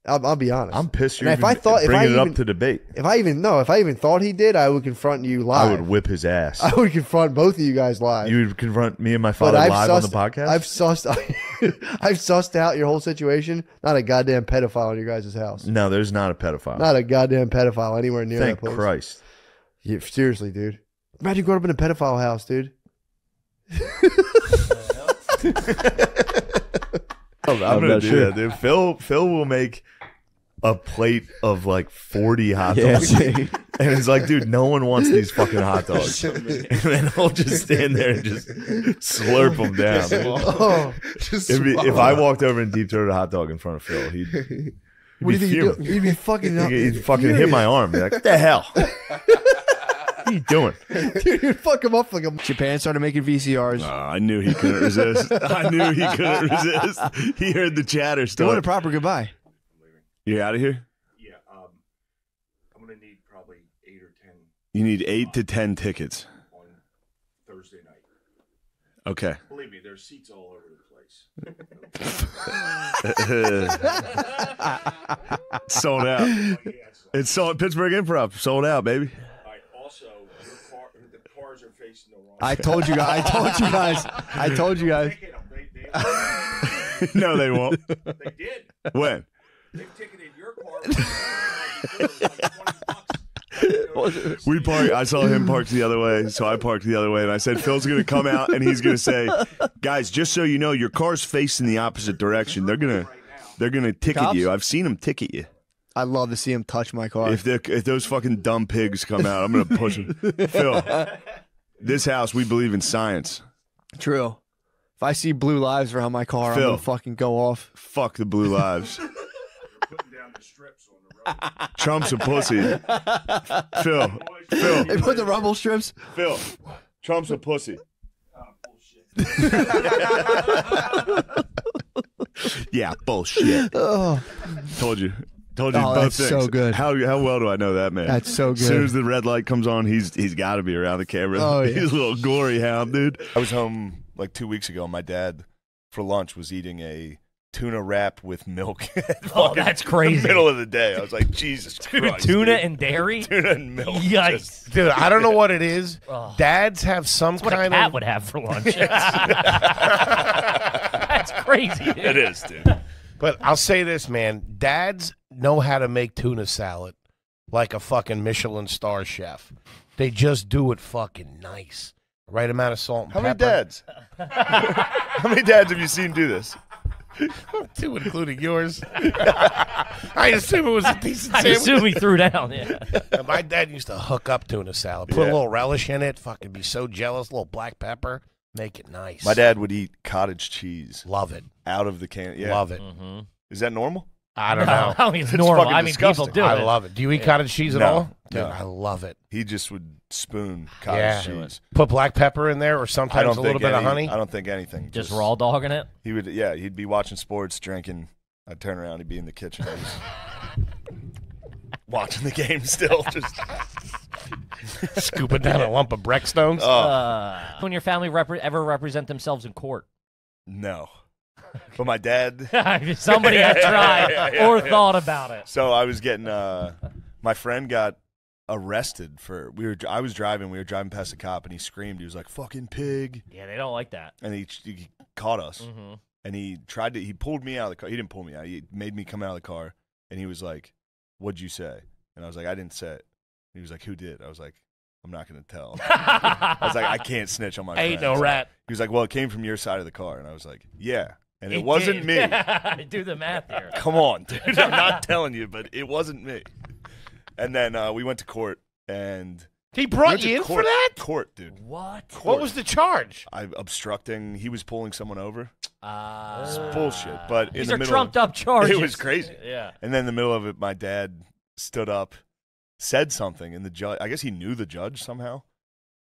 I'll, I'll be honest. I'm pissed you're And if even I thought, if bringing I it up even- to debate. If I even no, if I even thought he did, I would confront you live. I would whip his ass. I would confront both of you guys live. You would confront me and my father I've live on the podcast. I've sussed, I've sussed out your whole situation. Not a goddamn pedophile in your guys' house. no, there's not a pedophile. Not a goddamn pedophile anywhere near Thank that place. Christ. Yeah, seriously, dude. Imagine growing up in a pedophile house, dude. I'm I'm gonna not do sure. that, dude. Phil Phil will make a plate of like 40 hot dogs. see. and it's like, dude, no one wants these fucking hot dogs. and then he'll just stand there and just slurp them down. Oh. Just If, he- if. I walked over and deep throated a hot dog in front of Phil, he'd, he'd What do be you think you fuming. do? You'd be fucking. He'd, he'd fucking hit my arm. Be like, what the hell? what are you doing? Dude, you'd fuck him up like a. Japan started making VCRs. Uh, I knew he couldn't resist. I knew he couldn't resist. He heard the chatter still. Doing a start. proper goodbye. You out of here? Yeah, um, I'm gonna need probably eight or ten You need eight to ten tickets. on Thursday night. Okay. Believe me, there's seats all over the place. sold out. It's sold. Pittsburgh Improv sold out, baby. Right, also, car, the cars are facing the wrong. I told you guys. I told you guys. I told you guys. No, they won't. they did. When? They ticketed your car. We parked. I saw him parked the other way, so I parked the other way, and I said, "Phil's going to come out, and he's going to say, guys, just so you know, your car's facing the opposite direction. They're gonna, they're gonna ticket Cops? you. I've seen them ticket you. I love to see him touch my car. If if those fucking dumb pigs come out, I'm going to push them. Phil, this house, we believe in science. True. If I see blue lives around my car, I'm Phil. gonna fucking go off. Fuck the blue lives. Trump's a pussy. Phil, Phil, They put the rumble strips. Phil, Trump's a pussy. yeah, bullshit. Oh, Told you. Told you Oh, both that's things. so good. How how well do I know that man? That's so good. As soon as the red light comes on, he's he's got to be around the camera. Oh, yeah. He's a little gory hound, dude. I was home like two weeks ago. My dad for lunch was eating a tuna wrap with milk. Oh, that's crazy. Middle of the day, I was like, Jesus Christ, Tuna dude. and dairy? tuna and milk. Yikes. Dude, I don't know what it is. Oh. Dads have some That's what a kind cat of would have for lunch. That's crazy. dude. It is, dude. But I'll say this, man. Dads know how to make tuna salad like a fucking Michelin star chef. They just do it fucking nice. Right amount of salt and How many dads? How many dads have you seen do this? Two, including yours. I assume it was a decent I sandwich. assume he threw down. Yeah. And My dad used to hook up tuna salad, put Yeah. a little relish in it, fucking be so jealous, a little black pepper, make it nice. My dad would eat cottage cheese love it, out of the can. Yeah. love it. Mm-hmm. Is that normal? I don't No, know. I don't it's It's normal. fucking I mean, people disgusting. do I it. love it. Do you eat Yeah. cottage cheese at No, all? Dude, no. I love it. He just would spoon cottage Yeah. cheese. Put black pepper in there, or I sometimes don't a little think bit of honey. I don't think anything. Just raw dogging it. He would, yeah. He'd be watching sports, drinking. I'd turn around. He'd be in the kitchen, just watching the game. Still, just Scooping down a lump of Breakstone's. Oh Uh, when your family repre- ever represent themselves in court? no. But my dad. Somebody had tried Yeah, yeah, or thought about it. So I was getting. uh My friend got arrested for. We were. I was driving. We were driving past a cop, and he screamed. He was like, "Fucking pig!" Yeah, they don't like that. And he, he caught us. hmm and he tried to he pulled me out of the car he didn't pull me out he made me come out of the car and he was like what'd you say and i was like i didn't say it he was like who did i was like i'm not going to tell i was like i can't snitch on my Ain't friends. no rat. he was like well it came from your side of the car and i was like yeah and it, It wasn't did. me Do the math here. come on dude i'm not telling you but it wasn't me and then uh, we went to court and he brought you in for that. court dude What? What was the charge? I obstructing. He was pulling someone over. Uh, It's bullshit. But in these the are trumped of, up charges. It was crazy. Yeah. And then in the middle of it, my dad stood up, said something, and the judge. I guess he knew the judge somehow.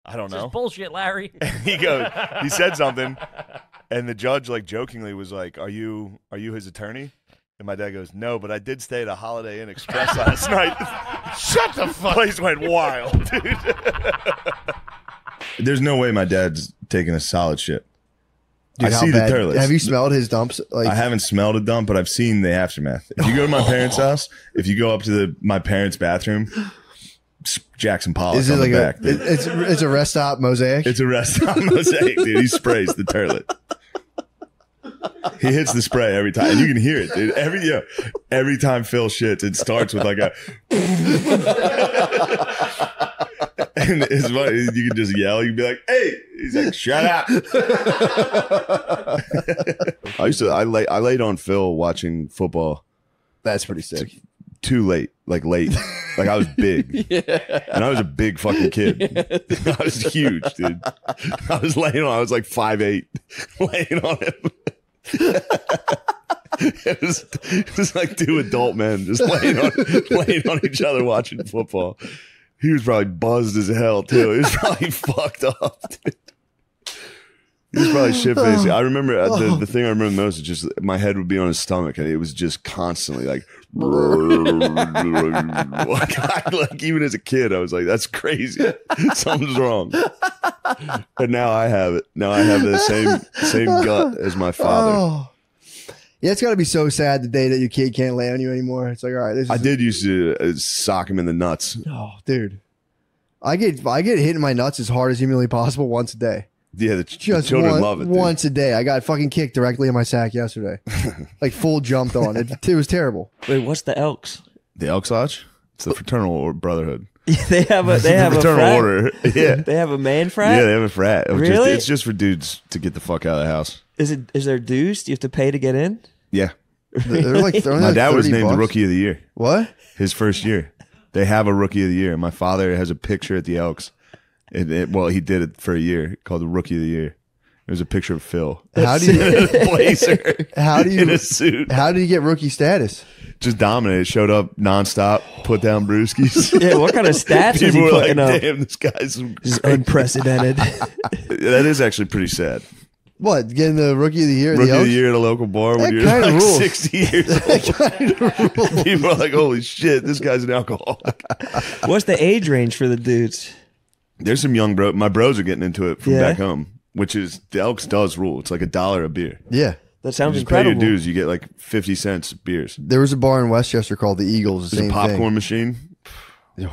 I don't It's know. just bullshit, Larry. he goes. He said something, and the judge like jokingly was like, "Are you are you his attorney?" And my dad goes, "No, but I did stay at a Holiday Inn Express last night." Shut the fuck. Place went wild, dude. There's no way my dad's taking a solid shit. Dude, I how see bad- the toilets. Have you smelled his dumps? Like I haven't smelled a dump, but I've seen the aftermath. If you go to my parents' house, if you go up to the my parents' bathroom, s- Jackson Pollock is it on like the a? back. dude. it- it's it's a rest stop mosaic. It's a restaurant mosaic, dude. He sprays the toilet. He hits the spray every time, and you can hear it, dude. Every yeah, every time Phil shits, it starts with like a, and it's funny. You can just yell. You can be like, "Hey, He's like, shut up. I used to I lay I laid on Phil watching football. That's pretty sick. Too late, like late. Like I was big. And I was a big fucking kid. I was huge, dude. I was laying on I was like five eight, laying on him. it, was, it was like two adult men just laying on laying on each other watching football. He was probably buzzed as hell too. He was probably fucked up. Dude. He was probably shit faced. I remember uh, the, the thing I remember most is just my head would be on his stomach and it was just constantly like, like, like even as a kid, I was like, that's crazy. Something's wrong. But now I have it. Now I have the same same gut as my father. Oh. Yeah, it's got to be so sad the day that your kid can't lay on you anymore. It's like, all right, this is I did used to uh, sock him in the nuts. Oh, dude. I get I get hit in my nuts as hard as humanly possible once a day. Yeah, the, ch- the Just children one- love it. dude. once a day. I got fucking kicked directly in my sack yesterday, like full jumped on it. It was terrible. Wait, what's the Elks? The Elks Lodge? It's the fraternal brotherhood. they have a they have a fraternal frat? order. Yeah. they have a man frat. Yeah, they have a frat. It's just- Really? it's just for dudes to get the fuck out of the house. Is it is there dues? Do you have to pay to get in? Yeah. They're like they're only My like dad was 30 named the rookie of the year. What? His first year. They have a rookie of the year. My father has a picture at the Elks. It, it- well, he did it for a year called the rookie of the year. There's a picture of Phil. How do you in a blazer? How do you in a suit? How do you get rookie status? Just dominated. Showed up nonstop. Put down brewskis. Yeah, what kind of stats is he People were like, up? "Damn, this guy's some Just great-" unprecedented. that is actually pretty sad. What? Getting the rookie of the year? at Rookie the of the year at a local bar when you're like rules. 60 years old. People are like, "Holy shit, this guy's an alcoholic." What's the age range for the dudes? There's some young bro. My bros are getting into it from Yeah? back home, which is the Elks does rule. It's like a dollar a beer. Yeah. That sounds you just pay incredible. your dues. You get like fifty cents beers. There was a bar in Westchester called the Eagles. The There's same a popcorn thing. machine.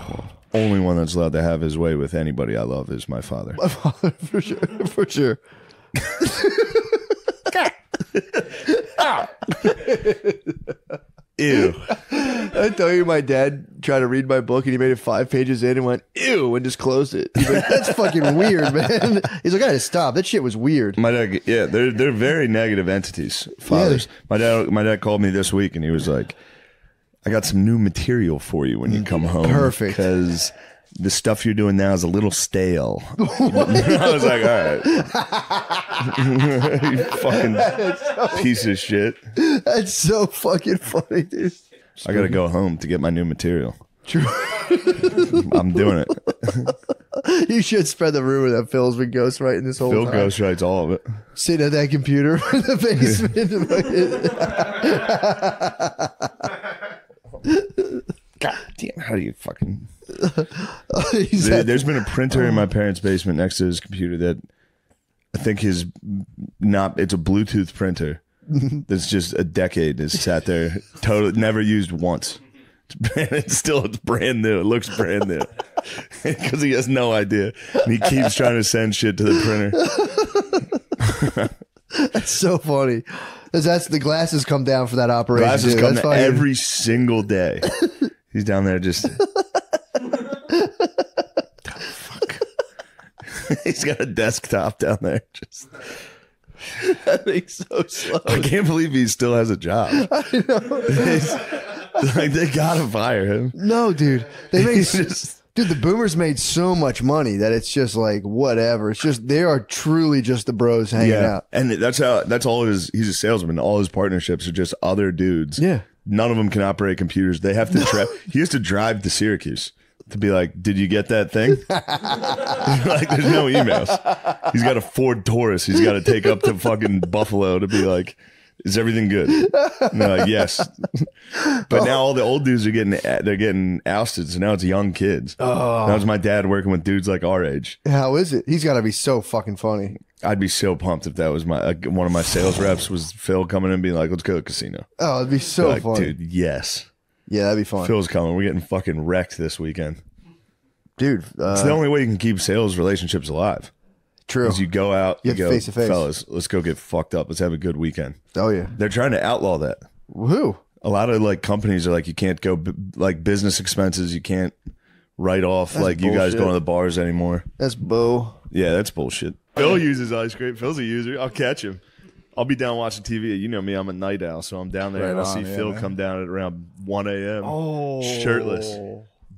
Only one that's allowed to have his way with anybody I love is my father. my father. for sure. For sure. Ah. Ew. I tell you, my dad tried to read my book and he made it five pages in and went ew and just closed it. He's like, That's fucking weird, man. He's like, I had to stop. That shit was weird. My dad, yeah, they're they're very negative entities. Fathers. My dad, my dad called me this week and he was like, "I got some new material for you when you mm. come home. Perfect. because the stuff you're doing now is a little stale." I was like, "All right, you fucking piece of shit." That's so fucking funny, dude. I got to go home to get my new material. True. I'm doing it. You should spread the rumor that Phil's been ghostwriting this whole Phil time. ghostwrites all of it. Sitting at that computer in the basement. God damn! How do you fucking? He's there's been a printer in my parents' basement next to his computer that I think is not. It's a Bluetooth printer that's just a decade has sat there, totally never used once. It's, it's still it's brand new. It looks brand new because he has no idea, and he keeps trying to send shit to the printer. That's so funny. 'Cause That's the glasses come down for that operation. Glasses too. come That's down fucking- every single day. He's down there just. Fuck. He's got a desktop down there. Just. That makes so slow. I can't believe he still has a job. I know. Like they gotta fire him. No, dude. They made He's just- dude. The boomers made so much money that it's just like whatever. It's just they are truly just the bros hanging out. and that's how. That's all his. He's a salesman. All his partnerships are just other dudes. Yeah. None of them can operate computers. They have to. Tra- he used to drive to Syracuse to be like, "Did you get that thing?" like, there's no emails. He's got a Ford Taurus. He's got to take up to fucking Buffalo to be like, "Is everything good?" And they're like, "Yes." But now all the old dudes are getting they're getting ousted. So now it's young kids. Oh. Now it's my dad working with dudes like our age. How is it? He's got to be so fucking funny. I'd be so pumped if that was my like, one of my sales reps was Phil coming in and being like, "Let's go to the casino." Oh, it'd be so like, funny. dude. Yes, Yeah, that'd be fun, Phil's coming. We're getting fucking wrecked this weekend. dude. Uh, It's the only way you can keep sales relationships alive. True. Is you go out, You you, go, face to face. fellas, let's go get fucked up. Let's have a good weekend. Oh yeah. They're trying to outlaw that. Who? A lot of like companies are like, you can't go b- like business expenses. You can't write off That's like you guys going to the bars anymore. That's Bo. Yeah, that's bullshit. Phil uses ice cream. Phil's a user. I'll catch him. I'll be down watching TV. You know me, I'm a night owl, so I'm down there Right and I'll on, see yeah, Phil man. come down at around 1 a.m. Oh. shirtless,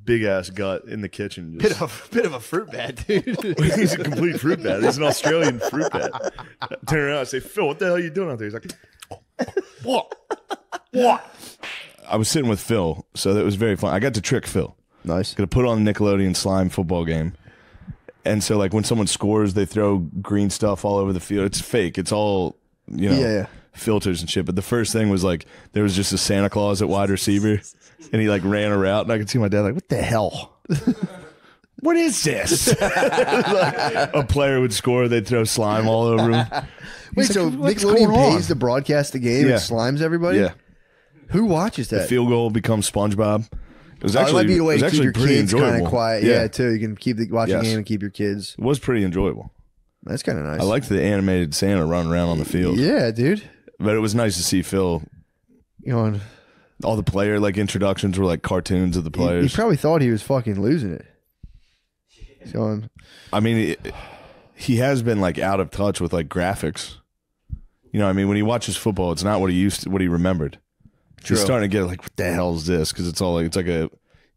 big ass gut in the kitchen. Bit Just, of bit of a fruit bat, dude. he's a complete fruit bat. He's an Australian fruit bat. I turn around and say, Phil, what the hell are you doing out there? He's like, what? What? I was sitting with Phil, so that was very fun. I got to trick Phil. Nice. Gonna put on the Nickelodeon slime football game. And so like when someone scores, they throw green stuff all over the field. It's fake. It's all you know Yeah, yeah. Filters and shit. But the first thing was like there was just a Santa Claus at wide receiver and he like ran a route and I could see my dad like, What the hell? what is this? Like, a player would score, they'd throw slime all over him. Wait, He's so like, "What's Nickelodeon going on?" pays to broadcast the game Yeah. and slimes everybody? Yeah. Who watches The that? field goal becomes SpongeBob. It was Oh, actually it might be a it way was to keep actually your pretty kids kind of quiet. Yeah. too. You can keep the watching Yes. game and keep your kids. It was pretty enjoyable. That's kind of nice. I liked the animated Santa running around on the field. Yeah, dude. But it was nice to see Phil. You know, all the player like introductions were like cartoons of the he, he probably thought he was fucking losing it. He's going, um, I mean, it, he has been like out of touch with like graphics. You know, I mean, when he watches football, it's not what he used to, what he remembered. True. He's starting to get like, what the hell is this? Because it's all like it's like a,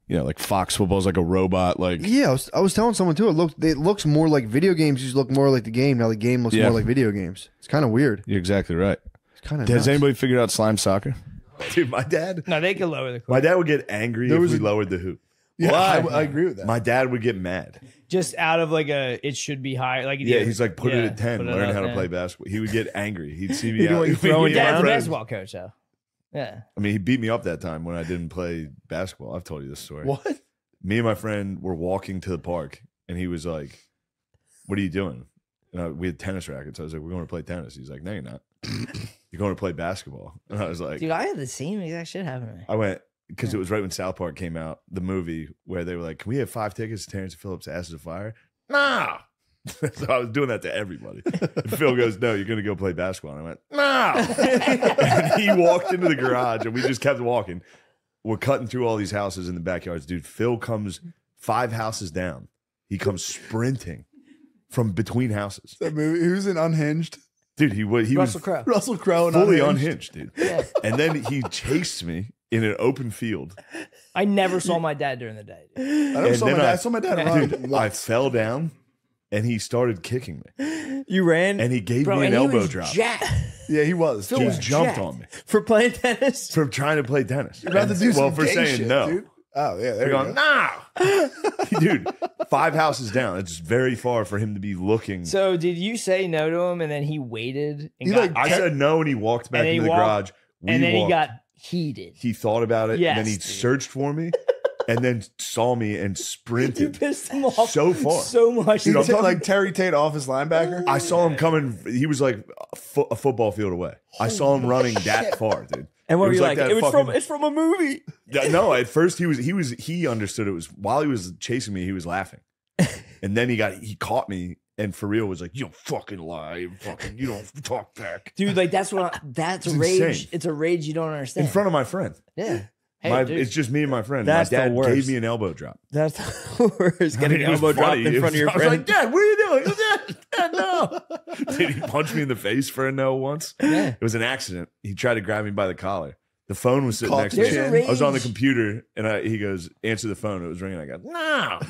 you know, like Fox football's like a robot. Like, yeah, I was, I was telling someone too. It looked it looks more like video games. Used to look more like the game. Now the game looks Yeah. more like video games. It's kind of weird. you're exactly right. It's kind of Has anybody figured out slime soccer? Dude, my dad. No, they can lower the. My dad would get angry There if was we a- lowered the hoop. Yeah, Why? I- I agree with that. My dad would get mad. Just out of like a, it should be higher. Like Yeah, he's like, put it yeah, at ten. it Learn up, how to yeah. play basketball. He would get angry. He'd see me He'd out. want you Me throwing and down. my Dad's a friends- basketball coach, though. Yeah. I mean, he beat me up that time when I didn't play basketball. I've told you this story. What? Me and my friend were walking to the park, and he was like, "What are you doing?" And I, we had tennis rackets. I was like, "We're going to play tennis." He's like, "No, you're not. You're going to play basketball." And I was like, Dude, I had the same exact shit happen to me. I went because it was right when South Park came out, the movie where they were like, "Can we have five tickets to Terrance Phillips' Asses of Fire?" Nah. so I was doing that to everybody. And Phil goes, "No, you're going to go play basketball." And I went, "No." and he walked into the garage, and we just kept walking. We're cutting through all these houses in the backyards, dude. Phil comes five houses down. He comes sprinting from between houses. That movie. Who's in Unhinged? Dude, he was he Russell was Crowe. Russell Crowe and fully Unhinged. unhinged, dude. And then he chased me in an open field. I never saw my dad during the day. I never saw my then dad. I saw my dad run. Dude, I fell down and he started kicking me. You ran, And he gave Bro, me an and he elbow was drop. jacked. Yeah, he was. Phil He was jumped jacked. on me For playing tennis? from trying to play tennis. You're about to And- do well, some for gay saying shit, no. dude. Oh yeah, They're going, go. no. dude, five houses down. It's very far for him to be looking. So did you say no to him and then he waited and He, got, like, I said no, and he walked back And he into the walked- garage. We and then he walked. got heated. He thought about it, and then he dude. searched for me, and then saw me and sprinted. You sprinted pissed him off so far. so much. Dude, I'm talking- like Terry Tate, office linebacker. I saw him coming. He was like a, fo- a football field away. I saw him running that far, dude. And what It were was you like like? it was from fucking- it's from a movie. Yeah, no, at first he was he was he understood it was while he was chasing me, he was laughing, and then he got he caught me and for real was like, "You fucking lie, you fucking you don't talk back." Dude, like that's what I, that's It's rage. insane. It's a rage you don't understand. In front of my friend, yeah. Hey, my, dude. it's just me and my friend. That's my dad worst. gave me an elbow drop. That's the worst. I Getting mean, an elbow funny. in front of your was- I was friend. like, Dad, what are you doing? Dad, Dad, no. Did he punch me in the face for a no once? Yeah. It was an accident. He tried to grab me by the collar. The phone was sitting Caught next to me. I was on the computer and I, he goes, answer the phone. It was ringing. I go, no.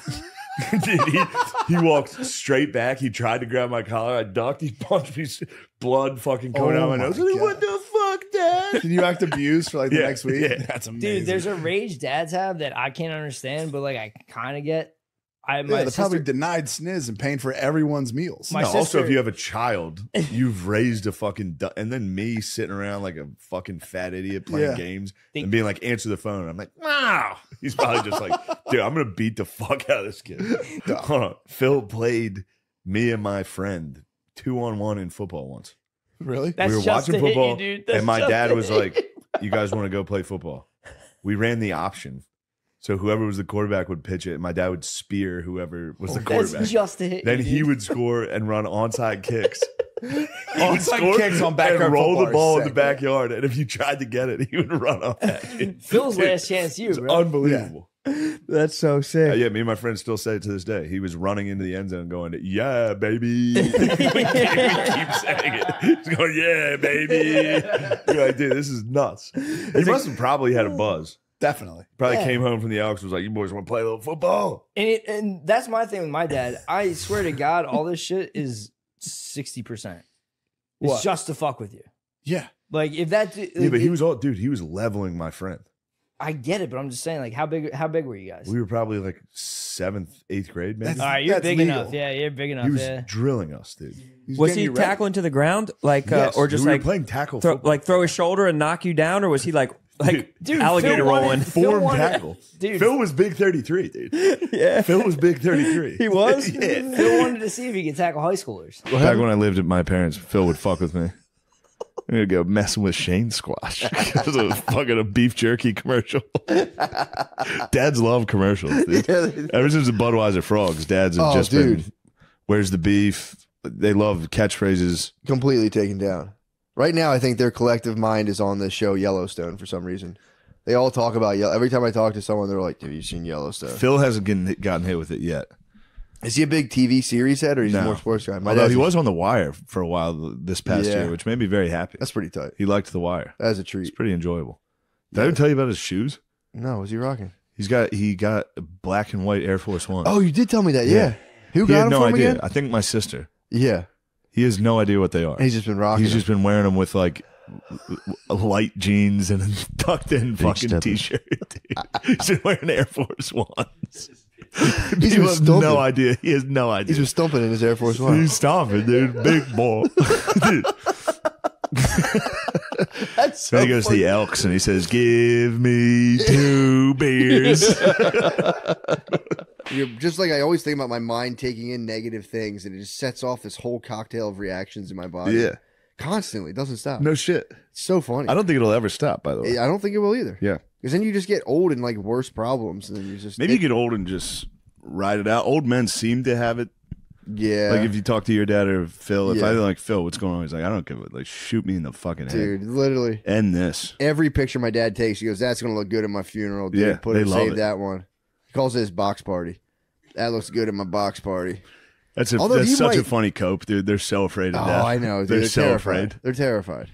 Dude, he, he walked straight back. He tried to grab my collar. I ducked. He punched me. Blood fucking coming Oh out of my my nose. I like, What the fuck, Dad? Did you act abused for like the Yeah, next week? yeah. That's amazing. Dude, there's a rage dads have that I can't understand, but like I kind of get. I my yeah, they sister, probably denied sniz and paying for everyone's meals. My no, also, if you have a child, you've raised a fucking, du- and then me sitting around like a fucking fat idiot playing Yeah. games Think- and being like, answer the phone. I'm like, no. He's probably just like, dude, I'm gonna beat the fuck out of this kid. Phil played me and my friend two on one in football once. really? That's we were just watching to hit you, football, dude. That's and my just dad to was hit like, you. "You guys want to go play football?" We ran the option, so whoever was the quarterback would pitch it, and my dad would spear whoever was the oh, quarterback. That's just to hit then you, he dude. would score and run onside kicks. He would Onside kicks on backyard and roll football the are ball in the sick. backyard, and if you tried to get it, he would run off. at you. Phil's last chance, you It's bro. unbelievable. That's so sick. Uh, yeah, me and my friends still say it to this day. He was running into the end zone going, Yeah, baby. we, keep, we keep saying it. He's going, Yeah, baby. You're like, dude, this is nuts. He must have probably had a buzz. Definitely. Probably Yeah. came home from the Elks was like, You boys want to play a little football? And it, and that's my thing with my dad. I swear to God, all this shit is sixty percent. It's What? just to fuck with you. Yeah. Like if that, Yeah, but he was all dude, he was leveling my friend. I get it, but I'm just saying, like, how big? How big were you guys? We were probably like seventh, eighth grade, maybe. all right, you're big enough. Yeah, you're big enough. He was yeah. drilling us, dude. Was he tackling to the ground, like, uh, Yes, or just we were like playing tackle throw, football. like throw his shoulder and knock you down, or was he like like Dude, alligator Phil wanted- rolling? Phil Form wanted- tackle. Dude. Phil was big 33, dude. yeah. Phil was big 33. He was? yeah. Phil wanted to see if he could tackle high schoolers. Back when I lived at my parents, Phil would fuck with me. I'm gonna go messing with Shane Squash because of fucking a beef jerky commercial. Dads love commercials, dude. Ever since the Budweiser frogs, dads have Oh, just dude. been. Where's the beef? They love catchphrases. completely taken down. Right now, I think their collective mind is on the show Yellowstone for some reason. They all talk about Yellow. Every time I talk to someone, they're like, "Have you seen Yellowstone?" Phil hasn't gotten hit, gotten hit with it yet. Is he a big TV series head or he's No. more sports guy? My Although he was on the wire for a while this past Yeah. year, which made me very happy. That's pretty tight. He liked the wire. That was a It's pretty enjoyable. Did I ever tell you about his shoes? No, was he rocking? He's got he got black and white Air Force One. Oh, you did tell me that. Yeah. Who he got him no for him idea. again? I think my sister. Yeah. He has no idea what they are. He's just been rocking. He's them. just been wearing them with like light jeans and a tucked in fucking t-shirt. He's been wearing Air Force Ones. He's has stomping. no idea. He has no idea. He's been stomping in his Air Force One. He's stomping, dude. Big ball. Dude. That's so then he goes to the Elks and he says, "Give me two beers." You're just like I always think about my mind taking in negative things, and it just sets off this whole cocktail of reactions in my body. Yeah. Constantly. It doesn't stop. no shit. It's so funny. I don't think it'll ever stop. By the way, I don't think it will either. yeah. Because then you just get old and like worse problems, and then you just Maybe you get old and just ride it out. Old men seem to have it. yeah, Like if you talk to your dad or Phil, if Yeah. I like Phil, what's going on? He's like, I don't give a like shoot me in the fucking head. dude, literally End this. every picture my dad takes, he goes, "That's gonna look good at my funeral." Dude. Yeah, put they it, love save it. that one. He calls it his box party. That looks good at my box party. That's a, Although that's he such a funny cope, dude. They're so afraid of Oh, death. I know. Dude. They're, They're, so terrified. afraid. They're terrified.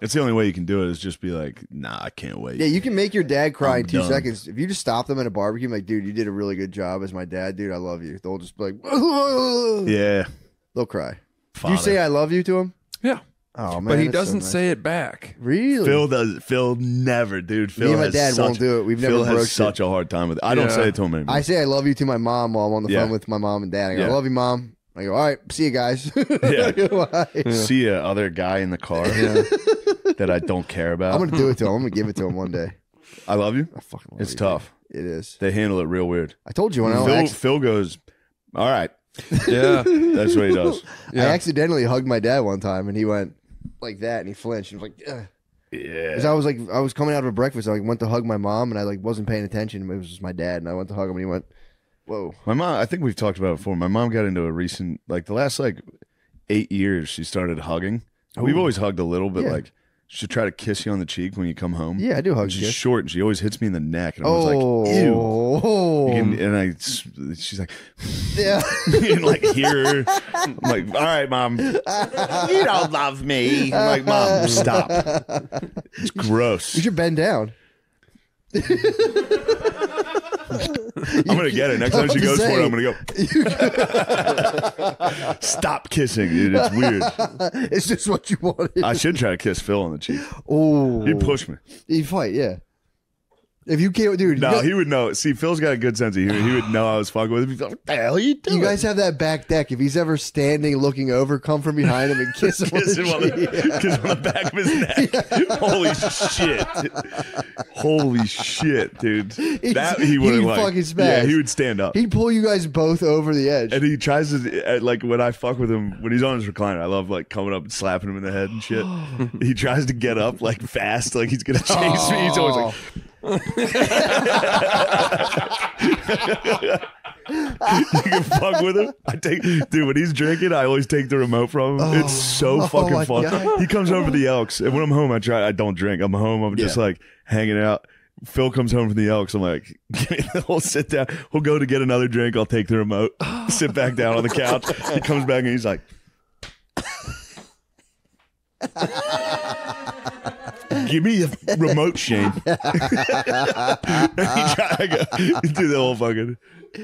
It's the only way you can do it is just be like, nah, I can't wait. Yeah, you can make your dad cry I'm in two done. seconds. If you just stop them at a barbecue, and be like, dude, you did a really good job as my dad, dude. I love you. They'll just be like, Yeah. they'll cry. Do you say I love you to him? Yeah. Oh man, but he that's so doesn't nice. say it back. Really? Phil does. Phil never, dude. Phil Me and my has dad such, won't do it. We've never Phil has broached it. such a hard time with it. I don't Yeah. say it to him anymore. I say I love you to my mom while I'm on the Yeah. phone with my mom and dad. I go, I love you, mom. I go, all right, see you guys. Yeah. Bye. See a other guy in the car that I don't care about. I'm gonna do it to him. I'm gonna give it to him one day. I love you. I fucking love It's you, tough. dude. It is. They handle it real weird. I told you when I Phil, act- Phil goes, all right. Yeah. That's what he does. I accidentally hugged my dad one time, and he went like that, and he flinched, and was like, Ugh. Yeah. Because I was like, I was coming out of a breakfast. I like, went to hug my mom, and I like wasn't paying attention. It was just my dad, and I went to hug him, and he went, "Whoa." My mom, I think we've talked about it before. My mom got into a recent, like the last like eight years, she started hugging. We've always hugged a little, but Yeah. like she'll try to kiss you on the cheek when you come home. Yeah, I do hug And She's kiss. short and she always hits me in the neck, and I'm Oh, like, ew. You can- oh. and I, she's like, yeah. can like here. I'm like, all right, mom, you don't love me. I'm like, mom, stop. It's gross. You should bend down. I'm gonna get it next time she goes just for it. I'm gonna go. Stop kissing, dude. It's weird. it's just what you wanted. I should try to kiss Phil on the cheek. Oh, he pushed me. He'd fight, yeah. If you can't, dude. you No, got- he would know. See, Phil's got a good sense of humor. He would know I was fucking with him. He'd be like, what the hell are you doing? You guys have that back deck. If he's ever standing, looking over, come from behind him and kiss him. kiss on him on the kiss on the back of his neck. Holy shit. Holy shit, dude. That he would he'd like. fucking Yeah, he would stand up. He'd pull you guys both over the edge. and he tries to uh, like when I fuck with him when he's on his recliner. I love like coming up and slapping him in the head and shit. he tries to get up like fast, like he's gonna chase me. He's always like, you can fuck with him. I take dude when he's drinking. I always take the remote from him. it's oh. so Oh, fucking fun. God. He comes over to the Elks, and when I'm home, I try. I don't drink. I'm home. I'm just Yeah. like hanging out. Phil comes home from the Elks. I'm like, we'll sit down. We'll go to get another drink. I'll take the remote, sit back down on the couch. He comes back and he's like, Give me a remote, Shane. and he try to go, do the whole fucking.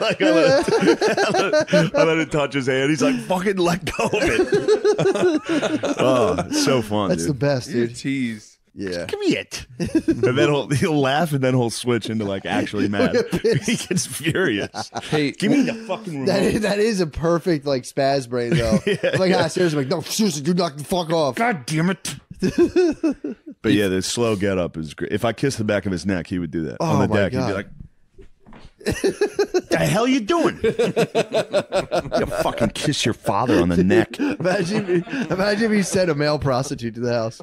like I, let it, I let it touch his hand. He's like, "Fucking let go of it." oh, it's so fun. That's dude. the best, You're dude. teased. Yeah. Give me it. and then he'll he'll laugh and then he'll switch into like actually mad. he gets furious. Hey, Give me the fucking remote. That is, that is a perfect like spaz brain though. I'm like, ah, seriously, I'm like, no, seriously, do not fuck off. God damn it. But yeah, the slow get up is great. If I kissed the back of his neck, he would do that Oh on the my deck. He'd be like, "The hell you doing? you fucking kiss your father on the neck." Imagine, if- imagine if he sent a male prostitute to the house.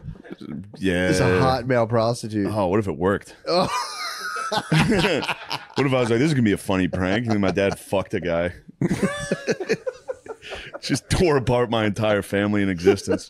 Yeah, It's a hot male prostitute. Oh, what if it worked? Oh. what if I was like, "This is gonna be a funny prank," and then my dad fucked a guy, just tore apart my entire family in existence.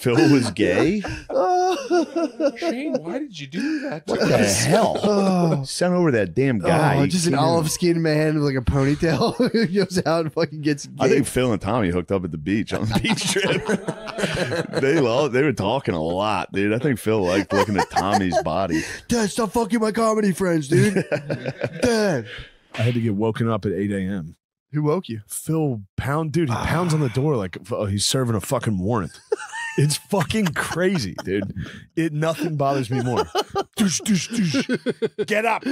Phil was gay. Shane, why did you do that? What the hell? Oh. Sent over that damn oh, guy. Oh, He just an came in- olive skinned man with like a ponytail who goes out and fucking gets. I gay. think Phil and Tommy hooked up at the beach on the beach trip. they lo- they were talking a lot, dude. I think Phil liked looking at Tommy's body. Dad, stop fucking my comedy friends, dude. Dad, I had to get woken up at 8 a.m. who woke you? Phil pound, dude. He ah. pounds on the door like oh, he's serving a fucking warrant. It's fucking crazy, dude. It nothing bothers me more. Doosh, doosh, doosh. Get up.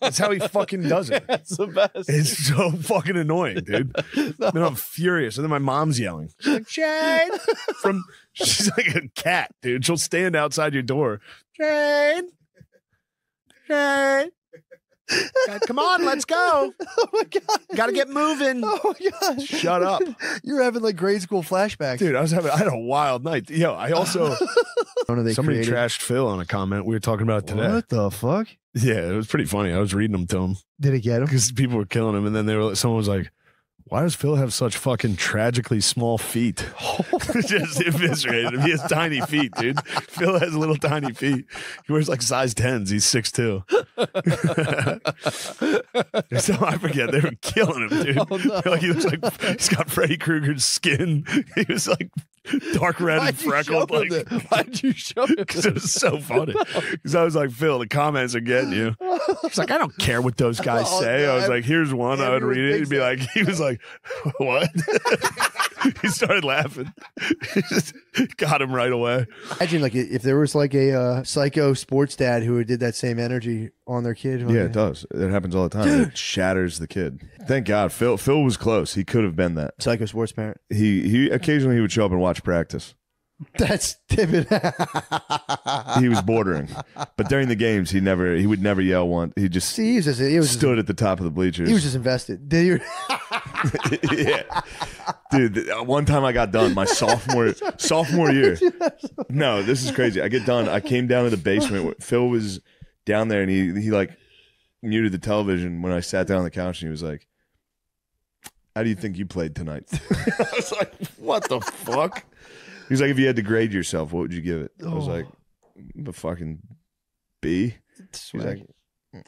That's how he fucking does it. That's the best. It's so fucking annoying, dude. Then I'm furious. And then my mom's yelling. She's like, Shane. From she's like a cat, dude. She'll stand outside your door. Shane. Shane. God, Come on, let's go. Oh my god! Gotta get moving. Oh my god! Shut up. You're having like grade school flashbacks. Dude, I was having I had a wild night. Yo, I also they somebody created- trashed Phil on a comment. We were talking about today. What the fuck? Yeah, it was pretty funny. I was reading them to him Did it get him? because people were killing him, and then they were. Someone was like, "Why does Phil have such fucking tragically small feet?" Just eviscerated him. He has tiny feet, dude. Phil has little tiny feet. He wears like size tens. He's six two. so I forget they were killing him, dude. Oh, They're Like he looks like he's got Freddy Krueger's skin. He was like dark red and Why'd you freckled. Like? Why'd you show him? because it was so funny. Because I was like, Phil, the comments are getting you. He's like, I don't care what those guys Oh, say. I was like, here's one. I would read it. He'd thinks be like, he was like, what? he started laughing. He just got him right away. Imagine like if there was like a uh, psycho sports dad who did that same energy on their kid. Yeah, it does. It happens all the time. It shatters the kid. Thank God, Phil. Phil was close. He could have been that. Psycho sports parent. He he occasionally he would show up and watch practice. That's Tibbet. He was bordering, but during the games, he never he would never yell once. He just See, he was just, he was just, stood at the top of the bleachers. he was just invested. Did you? yeah, dude. th- uh, One time I got done my sophomore sophomore year. No, this is crazy. I get done. I came down to the basement. Phil was down there, and he he like muted the television when I sat down on the couch, and he was like, "How do you think you played tonight?" I was like, "What the fuck?" He's like, "If you had to grade yourself, what would you give it?" I was Oh. like, "The fucking B." He's like,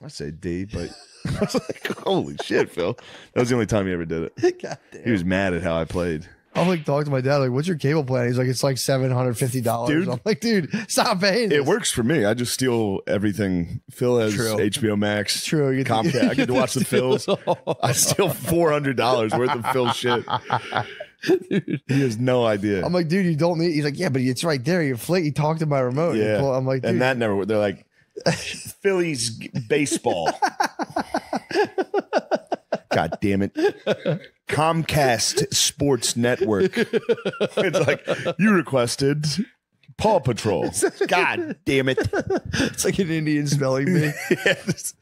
"I say D," but I was like, "Holy shit, Phil!" That was the only time he ever did it. God damn. He was mad at how I played. I'm like talking to my dad like, "What's your cable plan?" He's like, "It's like seven hundred fifty dollars." Dude. I'm like, "Dude, stop paying." It this." works for me. I just steal everything. Phil has True. HBO Max. True. You get to- Comcast. I get to watch the Phils. I steal four hundred dollars worth of Phil shit. He has no idea. I'm like, dude, you don't need. He's like, yeah, but it's right there. You flick. You talk to my remote. Yeah, I'm like, dude, and that never. They're like Phillies baseball. God damn it. Comcast Sports Network. It's like you requested Paw Patrol. God damn it. it's like an Indian spelling bee. Yes.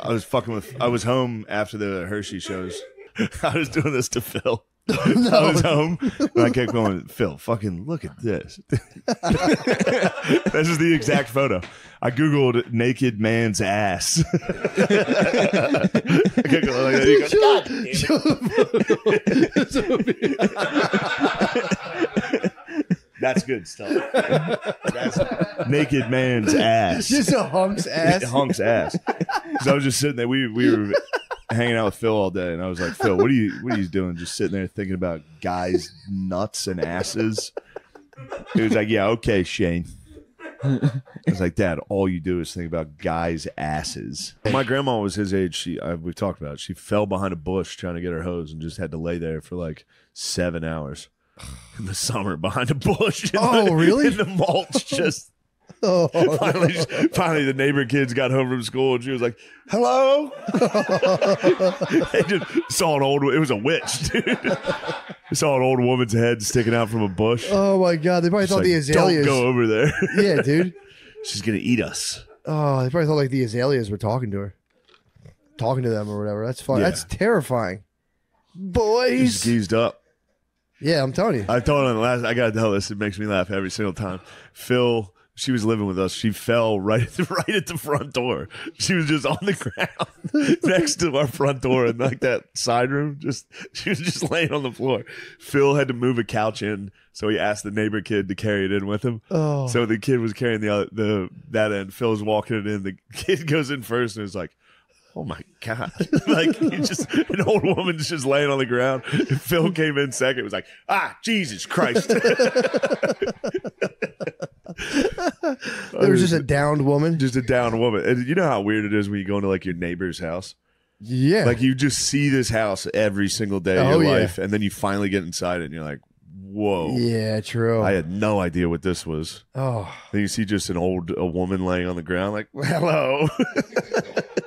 I was fucking with. I was home after the Hershey shows. I was doing this to Phil. I was home and I kept going, Phil, fucking look at this. this is the exact photo. I Googled naked man's ass. I kept going like that. He goes, God damn. That's good stuff. That's naked man's ass. Just a hunk's ass. Hunk's ass. Because I was just sitting there. We we were hanging out with Phil all day, and I was like, Phil, what are you what are you doing? Just sitting there thinking about guys' nuts and asses. He was like, Yeah, okay, Shane. I was like, Dad, all you do is think about guys' asses. My grandma was his age. She I, we talked about. It. She fell behind a bush trying to get her hose and just had to lay there for like seven hours in the summer behind a bush. in Oh, the- really? In the mulch, just. Oh, finally, finally, the neighbor kids got home from school, and she was like, "Hello." they just saw an old. It was a witch, dude. They saw an old woman's head sticking out from a bush. Oh my god, they probably thought the azaleas. Don't go over there. yeah, dude. She's gonna eat us. Oh, they probably thought like the azaleas were talking to her, talking to them or whatever. That's fun. Yeah. That's terrifying. She's Boys. geezed up. Yeah, I'm telling you. I told him the last. I gotta tell this. It makes me laugh every single time. Phil, she was living with us. She fell right at the, right at the front door. She was just on the ground next to our front door in like that side room. Just she was just laying on the floor. Phil had to move a couch in, so he asked the neighbor kid to carry it in with him. Oh. So the kid was carrying the other, the that end. Phil's walking it in. The kid goes in first and is like. Oh my god! like he just an old woman's just laying on the ground. Phil came in second. It was like, ah, Jesus Christ! There was just a downed woman. just a downed woman. And you know how weird it is when you go into like your neighbor's house. Yeah. Like you just see this house every single day of Oh, your yeah. life, and then you finally get inside it, and you're like, "Whoa!" Yeah, true. I had no idea what this was. Oh. Then you see just an old a woman laying on the ground, like, "Hello."